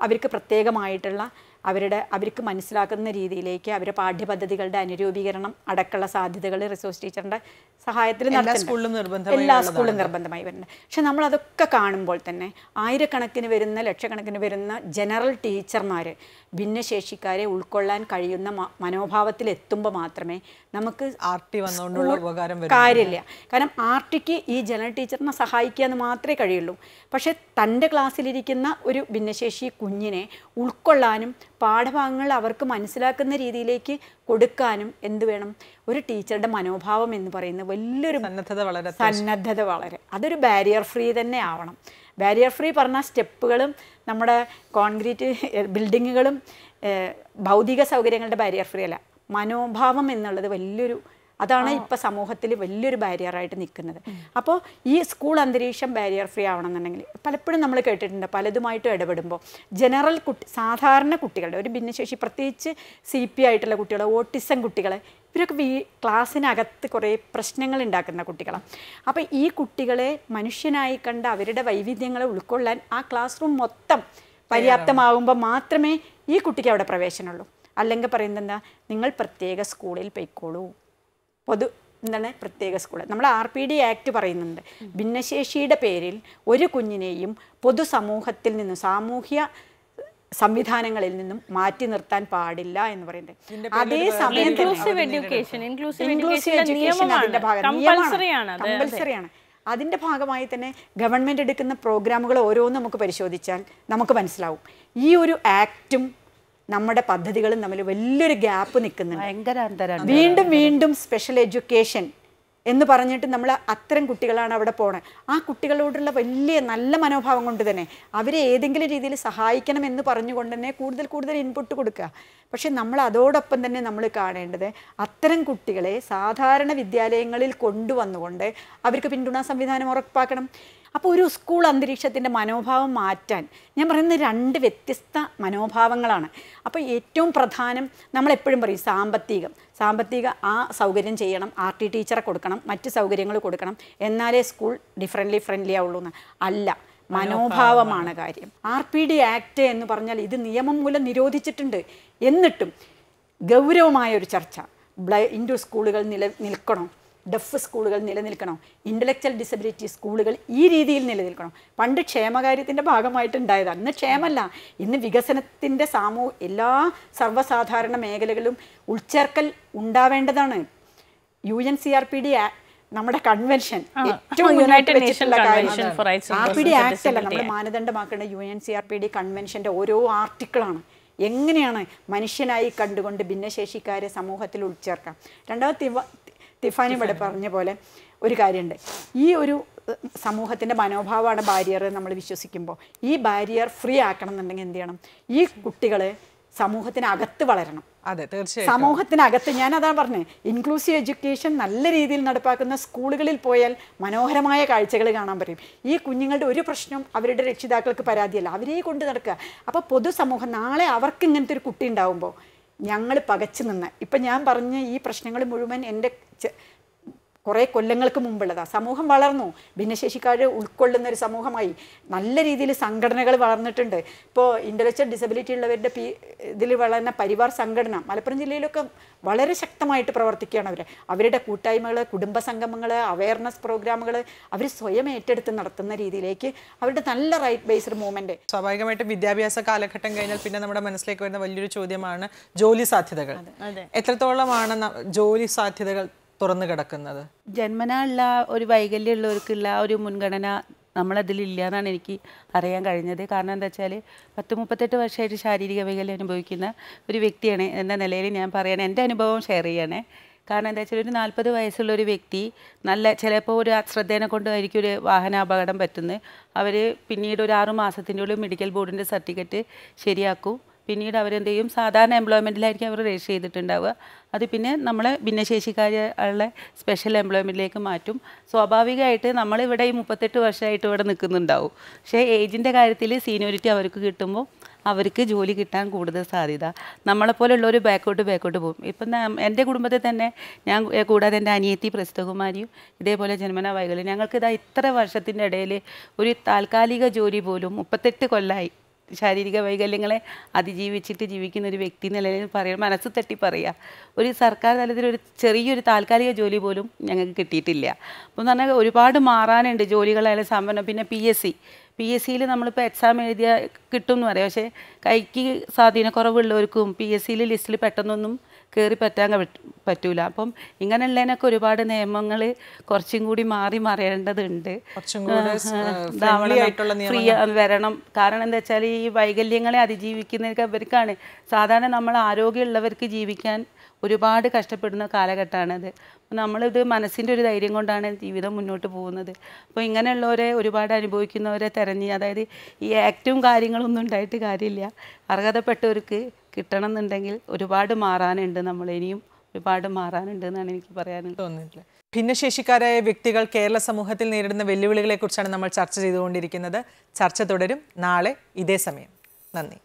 അവർക്ക് പ്രത്യേകമായിട്ടുള്ള അവരുടെ അവർക്ക് മനസ്സിലാക്കുന്ന രീതിയിലേക്ക് അവരുടെ പാഠ്യപദ്ധതികളുടെ അനുരൂപീകരണം അടക്കമുള്ള സാധ്യതകൾ റിസോഴ്സ് ടീച്ചറിന്റെ സഹായത്തിൽ നടത്തുന്നുണ്ട്. എല്ലാ സ്കൂളിലും നിർബന്ധമായി വരുന്നുണ്ട്. പക്ഷെ നമ്മൾ അതൊക്കെ കാണുമ്പോൾ തന്നെ ആയിരക്കണക്കിന് വരുന്ന ലക്ഷക്കണക്കിന് വരുന്ന ജനറൽ ടീച്ചർമാർ ഭിന്നശേഷിക്കാരെ ഉൾക്കൊള്ളാൻ കഴിയുന്ന മനോഭാവത്തിൽ എത്തുമ്പോൾ മാത്രമേ നമുക്ക് ആർ ടി വന്നുകൊണ്ടുള്ള ഉപകാരം വരും കാര്യമില്ല. കാരണം ആർ ടിക്ക് ഈ ജനറൽ ടീച്ചറിനെ സഹായിക്കുക എന്ന് മാത്രമേ കഴിയുള്ളൂ. പക്ഷേ തന്റെ ക്ലാസ്സിലിരിക്കുന്ന ഒരു ഭിന്നശേഷി കുഞ്ഞിനെ ഉൾക്കൊള്ളാനും പാഠഭാഗങ്ങൾ അവർക്ക് മനസ്സിലാക്കുന്ന രീതിയിലേക്ക് കൊടുക്കാനും എന്ത് വേണം? ഒരു ടീച്ചറുടെ മനോഭാവം എന്ന് പറയുന്നത് വലിയൊരു സന്നദ്ധത വളരെ സന്നദ്ധത വളരെ. അതൊരു ബാരിയർ ഫ്രീ തന്നെ ആവണം. ബാരിയർ ഫ്രീ പറഞ്ഞ സ്റ്റെപ്പുകളും നമ്മുടെ കോൺക്രീറ്റ് ബിൽഡിങ്ങുകളും ഭൗതിക സൗകര്യങ്ങളുടെ ബാരിയർ ഫ്രീ അല്ല. മനോഭാവം എന്നുള്ളത് വലിയൊരു അതാണ് ഇപ്പം സമൂഹത്തിൽ വലിയൊരു ബാരിയറായിട്ട് നിൽക്കുന്നത് അപ്പോൾ ഈ സ്കൂൾ അന്തരീക്ഷം ബാരിയർ ഫ്രീ ആവണമെന്നുണ്ടെങ്കിൽ പലപ്പോഴും നമ്മൾ കേട്ടിട്ടുണ്ട് പലതുമായിട്ടും ഇടപെടുമ്പോൾ ജനറൽ കുട്ടി സാധാരണ കുട്ടികളുടെ ഒരു ഭിന്നശേഷി പ്രത്യേകിച്ച് സി പി ആയിട്ടുള്ള കുട്ടികളെ ഓട്ടിസം കുട്ടികളെ ഇവരൊക്കെ വീ ക്ലാസ്സിനകത്ത് കുറേ പ്രശ്നങ്ങൾ ഉണ്ടാക്കുന്ന കുട്ടികളാണ്. അപ്പോൾ ഈ കുട്ടികളെ മനുഷ്യനായി കണ്ട് അവരുടെ വൈവിധ്യങ്ങളെ ഉൾക്കൊള്ളാൻ ആ ക്ലാസ് റൂം മൊത്തം പര്യാപ്തമാകുമ്പോൾ മാത്രമേ ഈ കുട്ടിക്ക് അവിടെ പ്രവേശനമുള്ളൂ അല്ലെങ്കിൽ പറയുന്നത് എന്താ നിങ്ങൾ പ്രത്യേക സ്കൂളിൽ പൊയ്ക്കോളൂ. പൊതു എന്താണ് പ്രത്യേക സ്കൂൾ. നമ്മൾ ആർ പി ഡി ആക്ട് പറയുന്നുണ്ട്. ഭിന്നശേഷിയുടെ പേരിൽ ഒരു കുഞ്ഞിനെയും പൊതുസമൂഹത്തിൽ നിന്നും സാമൂഹ്യ സംവിധാനങ്ങളിൽ നിന്നും മാറ്റി നിർത്താൻ പാടില്ല എന്ന് പറയുന്നത്. അതേ സമയം inclusive education inclusive inclusive education നിയമമാണ്. അതിന്റെ ഭാഗം. കമ്പൽസറി ആണ് അത്. ആണ്. അതിന്റെ ഭാഗമായി തന്നെ ഗവൺമെന്റ് എടുക്കുന്ന പ്രോഗ്രാമുകൾ ഓരോന്നും നമുക്ക് പരിശോധിച്ചാൽ നമുക്ക് മനസ്സിലാവും. ഈ ഒരു ആക്റ്റും നമ്മുടെ പദ്ധതികളും തമ്മിൽ വലിയൊരു ഗ്യാപ്പ് നിൽക്കുന്നുണ്ട്. വീണ്ടും വീണ്ടും സ്പെഷ്യൽ എഡ്യൂക്കേഷൻ എന്ന് പറഞ്ഞിട്ട് നമ്മൾ അത്തരം കുട്ടികളാണ് അവിടെ പോണേ. ആ കുട്ടികളോടുള്ള വലിയ നല്ല മനോഭാവം കൊണ്ട് തന്നെ അവരെ ഏതെങ്കിലും രീതിയിൽ സഹായിക്കണം എന്ന് പറഞ്ഞുകൊണ്ട് തന്നെ കൂടുതൽ കൂടുതൽ ഇൻപുട്ട് കൊടുക്കുക. പക്ഷെ നമ്മൾ അതോടൊപ്പം തന്നെ നമ്മൾ കാണേണ്ടത് അത്തരം കുട്ടികളെ സാധാരണ വിദ്യാലയങ്ങളിൽ കൊണ്ടുവന്നുകൊണ്ട് അവർക്ക് പിന്തുണാ സംവിധാനം ഉറപ്പാക്കണം. അപ്പോൾ ഒരു സ്കൂൾ അന്തരീക്ഷത്തിന്റെ മനോഭാവം മാറ്റാൻ ഞാൻ പറയുന്നത് രണ്ട് വ്യത്യസ്ത മനോഭാവങ്ങളാണ്. അപ്പോൾ ഏറ്റവും പ്രധാനം നമ്മളെപ്പോഴും പറയും സാമ്പത്തികം. സാമ്പത്തിക ആ സൗകര്യം ചെയ്യണം ആർ ടി ടീച്ചറെ കൊടുക്കണം മറ്റ് സൗകര്യങ്ങൾ കൊടുക്കണം. എന്നാലേ സ്കൂൾ ഡിഫറെന്റ്ലി ഫ്രണ്ട്ലി ആവുള്ളൂ എന്ന്. അല്ല മനോഭാവമാണ് കാര്യം. ആർ പി ഡി ആക്ട് എന്ന് പറഞ്ഞാൽ ഇത് നിയമം മൂലം നിരോധിച്ചിട്ടുണ്ട്. എന്നിട്ടും ഗൗരവമായ ഒരു ചർച്ച. ബ്ലൈ ഇൻഡു സ്കൂളുകൾ നില നിൽക്കണോ? ഡെഫ് സ്കൂളുകൾ നിലനിൽക്കണം. ഇന്റലക്ച്വൽ ഡിസബിലിറ്റി സ്കൂളുകൾ ഈ രീതിയിൽ നിലനിൽക്കണം. പണ്ട് ക്ഷേമകാര്യത്തിന്റെ ഭാഗമായിട്ടുണ്ടായത് അന്ന് ക്ഷേമല്ല. ഇന്ന് വികസനത്തിന്റെ സാമൂ എല്ലാ സർവസാധാരണ മേഖലകളിലും ഉൾച്ചേർക്കൽ ഉണ്ടാവേണ്ടതാണ്. U N C R P D നമ്മുടെ കൺവെൻഷൻ ഏറ്റവും of R P D act അല്ല നമ്മൾ Disability. മാനദണ്ഡമാക്കേണ്ട U N C R P D കൺവെൻഷന്റെ ഓരോ ആർട്ടിക്കിളാണ്. എങ്ങനെയാണ് മനുഷ്യനായി കണ്ടുകൊണ്ട് ഭിന്നശേഷിക്കാരെ സമൂഹത്തിൽ ഉൾച്ചേർക്കാം? രണ്ടാമത് തിഫാനി ഇവിടെ പറഞ്ഞ പോലെ ഒരു കാര്യമുണ്ട്. ഈ ഒരു സമൂഹത്തിന്റെ മനോഭാവമാണ് ബാരിയർ നമ്മൾ വിശ്വസിക്കുമ്പോൾ ഈ ബാരിയർ ഫ്രീ ആക്കണം എന്നുണ്ടെങ്കിൽ എന്ത് ചെയ്യണം? ഈ കുട്ടികൾ സമൂഹത്തിനകത്ത് വളരണം. അതെ തീർച്ചയായും സമൂഹത്തിനകത്ത് ഞാൻ അതാണ് പറഞ്ഞത് ഇൻക്ലൂസീവ് എഡ്യൂക്കേഷൻ നല്ല രീതിയിൽ നടപ്പാക്കുന്ന സ്കൂളുകളിൽ പോയാൽ മനോഹരമായ കാഴ്ചകൾ കാണാൻ പറ്റും. ഈ കുഞ്ഞുങ്ങളുടെ ഒരു പ്രശ്നം അവരുടെ രക്ഷിതാക്കൾക്ക് പരാതിയല്ല അവരെ കൊണ്ട് നടക്കുക. അപ്പോൾ പൊതുസമൂഹം നാളെ അവർക്ക് ഇങ്ങനത്തെ ഒരു കുട്ടി ഉണ്ടാവുമ്പോൾ ഞങ്ങൾ പകച്ചു നിന്ന്. ഇപ്പം ഞാൻ പറഞ്ഞ ഈ പ്രശ്നങ്ങൾ മുഴുവൻ എന്റെ കുറേ കൊല്ലങ്ങൾക്ക് മുമ്പുള്ളതാണ് സമൂഹം വളർന്നു. ഭിന്നശേഷിക്കാർ ഉൾക്കൊള്ളുന്ന ഒരു സമൂഹമായി. നല്ല രീതിയിൽ സംഘടനകൾ വളർന്നിട്ടുണ്ട്. ഇപ്പോൾ ഇന്റലക്ച്വൽ ഡിസബിലിറ്റി ഉള്ളവരുടെ പി ഇതിൽ വളർന്ന പരിവാർ സംഘടന മലപ്പുറം ജില്ലയിലൊക്കെ വളരെ ശക്തമായിട്ട് പ്രവർത്തിക്കുകയാണ് അവർ. അവരുടെ കൂട്ടായ്മകൾ കുടുംബ സംഗമങ്ങൾ അവയർനെസ് പ്രോഗ്രാമുകൾ അവർ സ്വയം ഏറ്റെടുത്ത് നടത്തുന്ന രീതിയിലേക്ക് അവരുടെ നല്ല റൈറ്റ് ബേസ്ഡ് മൂവ്മെന്റ് സ്വാഭാവികമായിട്ടും വിദ്യാഭ്യാസ കാലഘട്ടം കഴിഞ്ഞാൽ പിന്നെ നമ്മുടെ മനസ്സിലേക്ക് വരുന്ന വലിയൊരു ചോദ്യമാണ് ജോലി സാധ്യതകൾ. എത്രത്തോളമാണ് ജോലി സാധ്യതകൾ തുറന്നു കിടക്കുന്നത്? ജന്മനാ ഉള്ള ഒരു വൈകല്യമുള്ളവർക്കുള്ള ഒരു മുൻഗണന നമ്മളതിലില്ല എന്നാണ് എനിക്ക് അറിയാൻ കഴിഞ്ഞത്. കാരണം എന്താ വെച്ചാൽ പത്ത് മുപ്പത്തെട്ട് വർഷമായിട്ട് ശാരീരിക വൈകല്യം അനുഭവിക്കുന്ന ഒരു വ്യക്തിയാണ് എന്ന നിലയിൽ ഞാൻ പറയണേ. എന്റെ അനുഭവം ഷെയർ ചെയ്യണേ. കാരണം എന്താ വെച്ചാൽ ഒരു നാൽപ്പത് വയസ്സുള്ള ഒരു വ്യക്തി നല്ല ചിലപ്പോൾ ഒരു അശ്രദ്ധേനെ കൊണ്ടായിരിക്കും ഒരു വാഹനാപകടം പറ്റുന്നത്. അവർ പിന്നീട് ഒരു ആറു മാസത്തിന്റെ ഉള്ളിൽ മെഡിക്കൽ ബോർഡിന്റെ സർട്ടിഫിക്കറ്റ് ശരിയാക്കും. പിന്നീട് അവരെന്ത് ചെയ്യും സാധാരണ എംപ്ലോയ്മെന്റിലായിരിക്കും അവർ രജിസ്റ്റർ ചെയ്തിട്ടുണ്ടാവുക. അത് പിന്നെ നമ്മളെ ഭിന്നശേഷിക്കാരുടെ സ്പെഷ്യൽ എംപ്ലോയ്മെന്റിലേക്ക് മാറ്റും. സ്വാഭാവികമായിട്ട് നമ്മളിവിടെ ഈ മുപ്പത്തെട്ട് വർഷമായിട്ട് ഇവിടെ നിൽക്കുന്നുണ്ടാവും. പക്ഷേ ഏജിന്റെ കാര്യത്തിൽ സീനിയോറിറ്റി അവർക്ക് കിട്ടുമ്പോൾ അവർക്ക് ജോലി കിട്ടാൻ കൂടുതൽ സാധ്യത. നമ്മളെപ്പോലുള്ളവർ ബാക്കോട്ട് ബാക്കോട്ട് പോകും. ഇപ്പം എന്റെ കുടുംബത്തിൽ തന്നെ ഞാൻ കൂടാതെ എന്റെ അനിയത്തി പ്രസ്തകുമാരിയും ഇതേപോലെ ജന്മന വൈകല്യം. ഞങ്ങൾക്ക് ഇതാ ഇത്ര വർഷത്തിന്റെ ഇടയിൽ ഒരു താൽക്കാലിക ജോലി പോലും മുപ്പത്തെട്ട് കൊല്ലമായി ശാരീരിക വൈകല്യങ്ങളെ അതിജീവിച്ചിട്ട് ജീവിക്കുന്ന ഒരു വ്യക്തി നിലയിൽ പറയുക മനസ്സ് തട്ടി പറയുക ഒരു സർക്കാർ തലത്തിൽ ഒരു ചെറിയൊരു താൽക്കാലിക ജോലി പോലും ഞങ്ങൾക്ക് കിട്ടിയിട്ടില്ല. അപ്പം എന്ന് പറഞ്ഞാൽ ഒരുപാട് മാറാനുണ്ട് ജോലികളായാലും സംവരണം. പിന്നെ P S C P S സിയിൽ നമ്മളിപ്പോൾ എക്സാം എഴുതിയ കിട്ടും എന്ന് പറയാം. പക്ഷേ കൈക്ക് സ്വാധീനക്കുറവുള്ളവർക്കും പി എസ് സിയിൽ ലിസ്റ്റിൽ പെട്ടെന്നൊന്നും കയറി പറ്റാൻ പറ്റ- പറ്റൂല. അപ്പം ഇങ്ങനെയുള്ളതിനൊക്കെ ഒരുപാട് നിയമങ്ങൾ കുറച്ചും കൂടി മാറി മറിയേണ്ടതുണ്ട് ഫ്രീ വരണം. കാരണം എന്താ വെച്ചാൽ ഈ വൈകല്യങ്ങളെ അതിജീവിക്കുന്നതൊക്കെ അവർക്കാണ്. സാധാരണ നമ്മൾ ആരോഗ്യമുള്ളവർക്ക് ജീവിക്കാൻ ഒരുപാട് കഷ്ടപ്പെടുന്ന കാലഘട്ടമാണിത്. നമ്മളിത് മനസ്സിന്റെ ഒരു ധൈര്യം കൊണ്ടാണ് ജീവിതം മുന്നോട്ട് പോകുന്നത്. അപ്പോൾ ഇങ്ങനെയുള്ളവരെ ഒരുപാട് അനുഭവിക്കുന്നവരെ തിരഞ്ഞ് അതായത് ഈ ആക്റ്റും കാര്യങ്ങളൊന്നും ഉണ്ടായിട്ട് കാര്യമില്ല. അർഹതപ്പെട്ടവർക്ക് കിട്ടണം എന്നുണ്ടെങ്കിൽ ഒരുപാട് മാറാനുണ്ട് നമ്മൾ ഇനിയും ഒരുപാട് മാറാനുണ്ട് എന്നാണ് എനിക്ക് പറയാനുള്ളത്. തോന്നിയിട്ടില്ല. ഭിന്നശേഷിക്കാരായ വ്യക്തികൾ കേരള സമൂഹത്തിൽ നേരിടുന്ന വെല്ലുവിളികളെക്കുറിച്ചാണ് നമ്മൾ ചർച്ച ചെയ്തുകൊണ്ടിരിക്കുന്നത്. ചർച്ച തുടരും നാളെ ഇതേ സമയം. നന്ദി.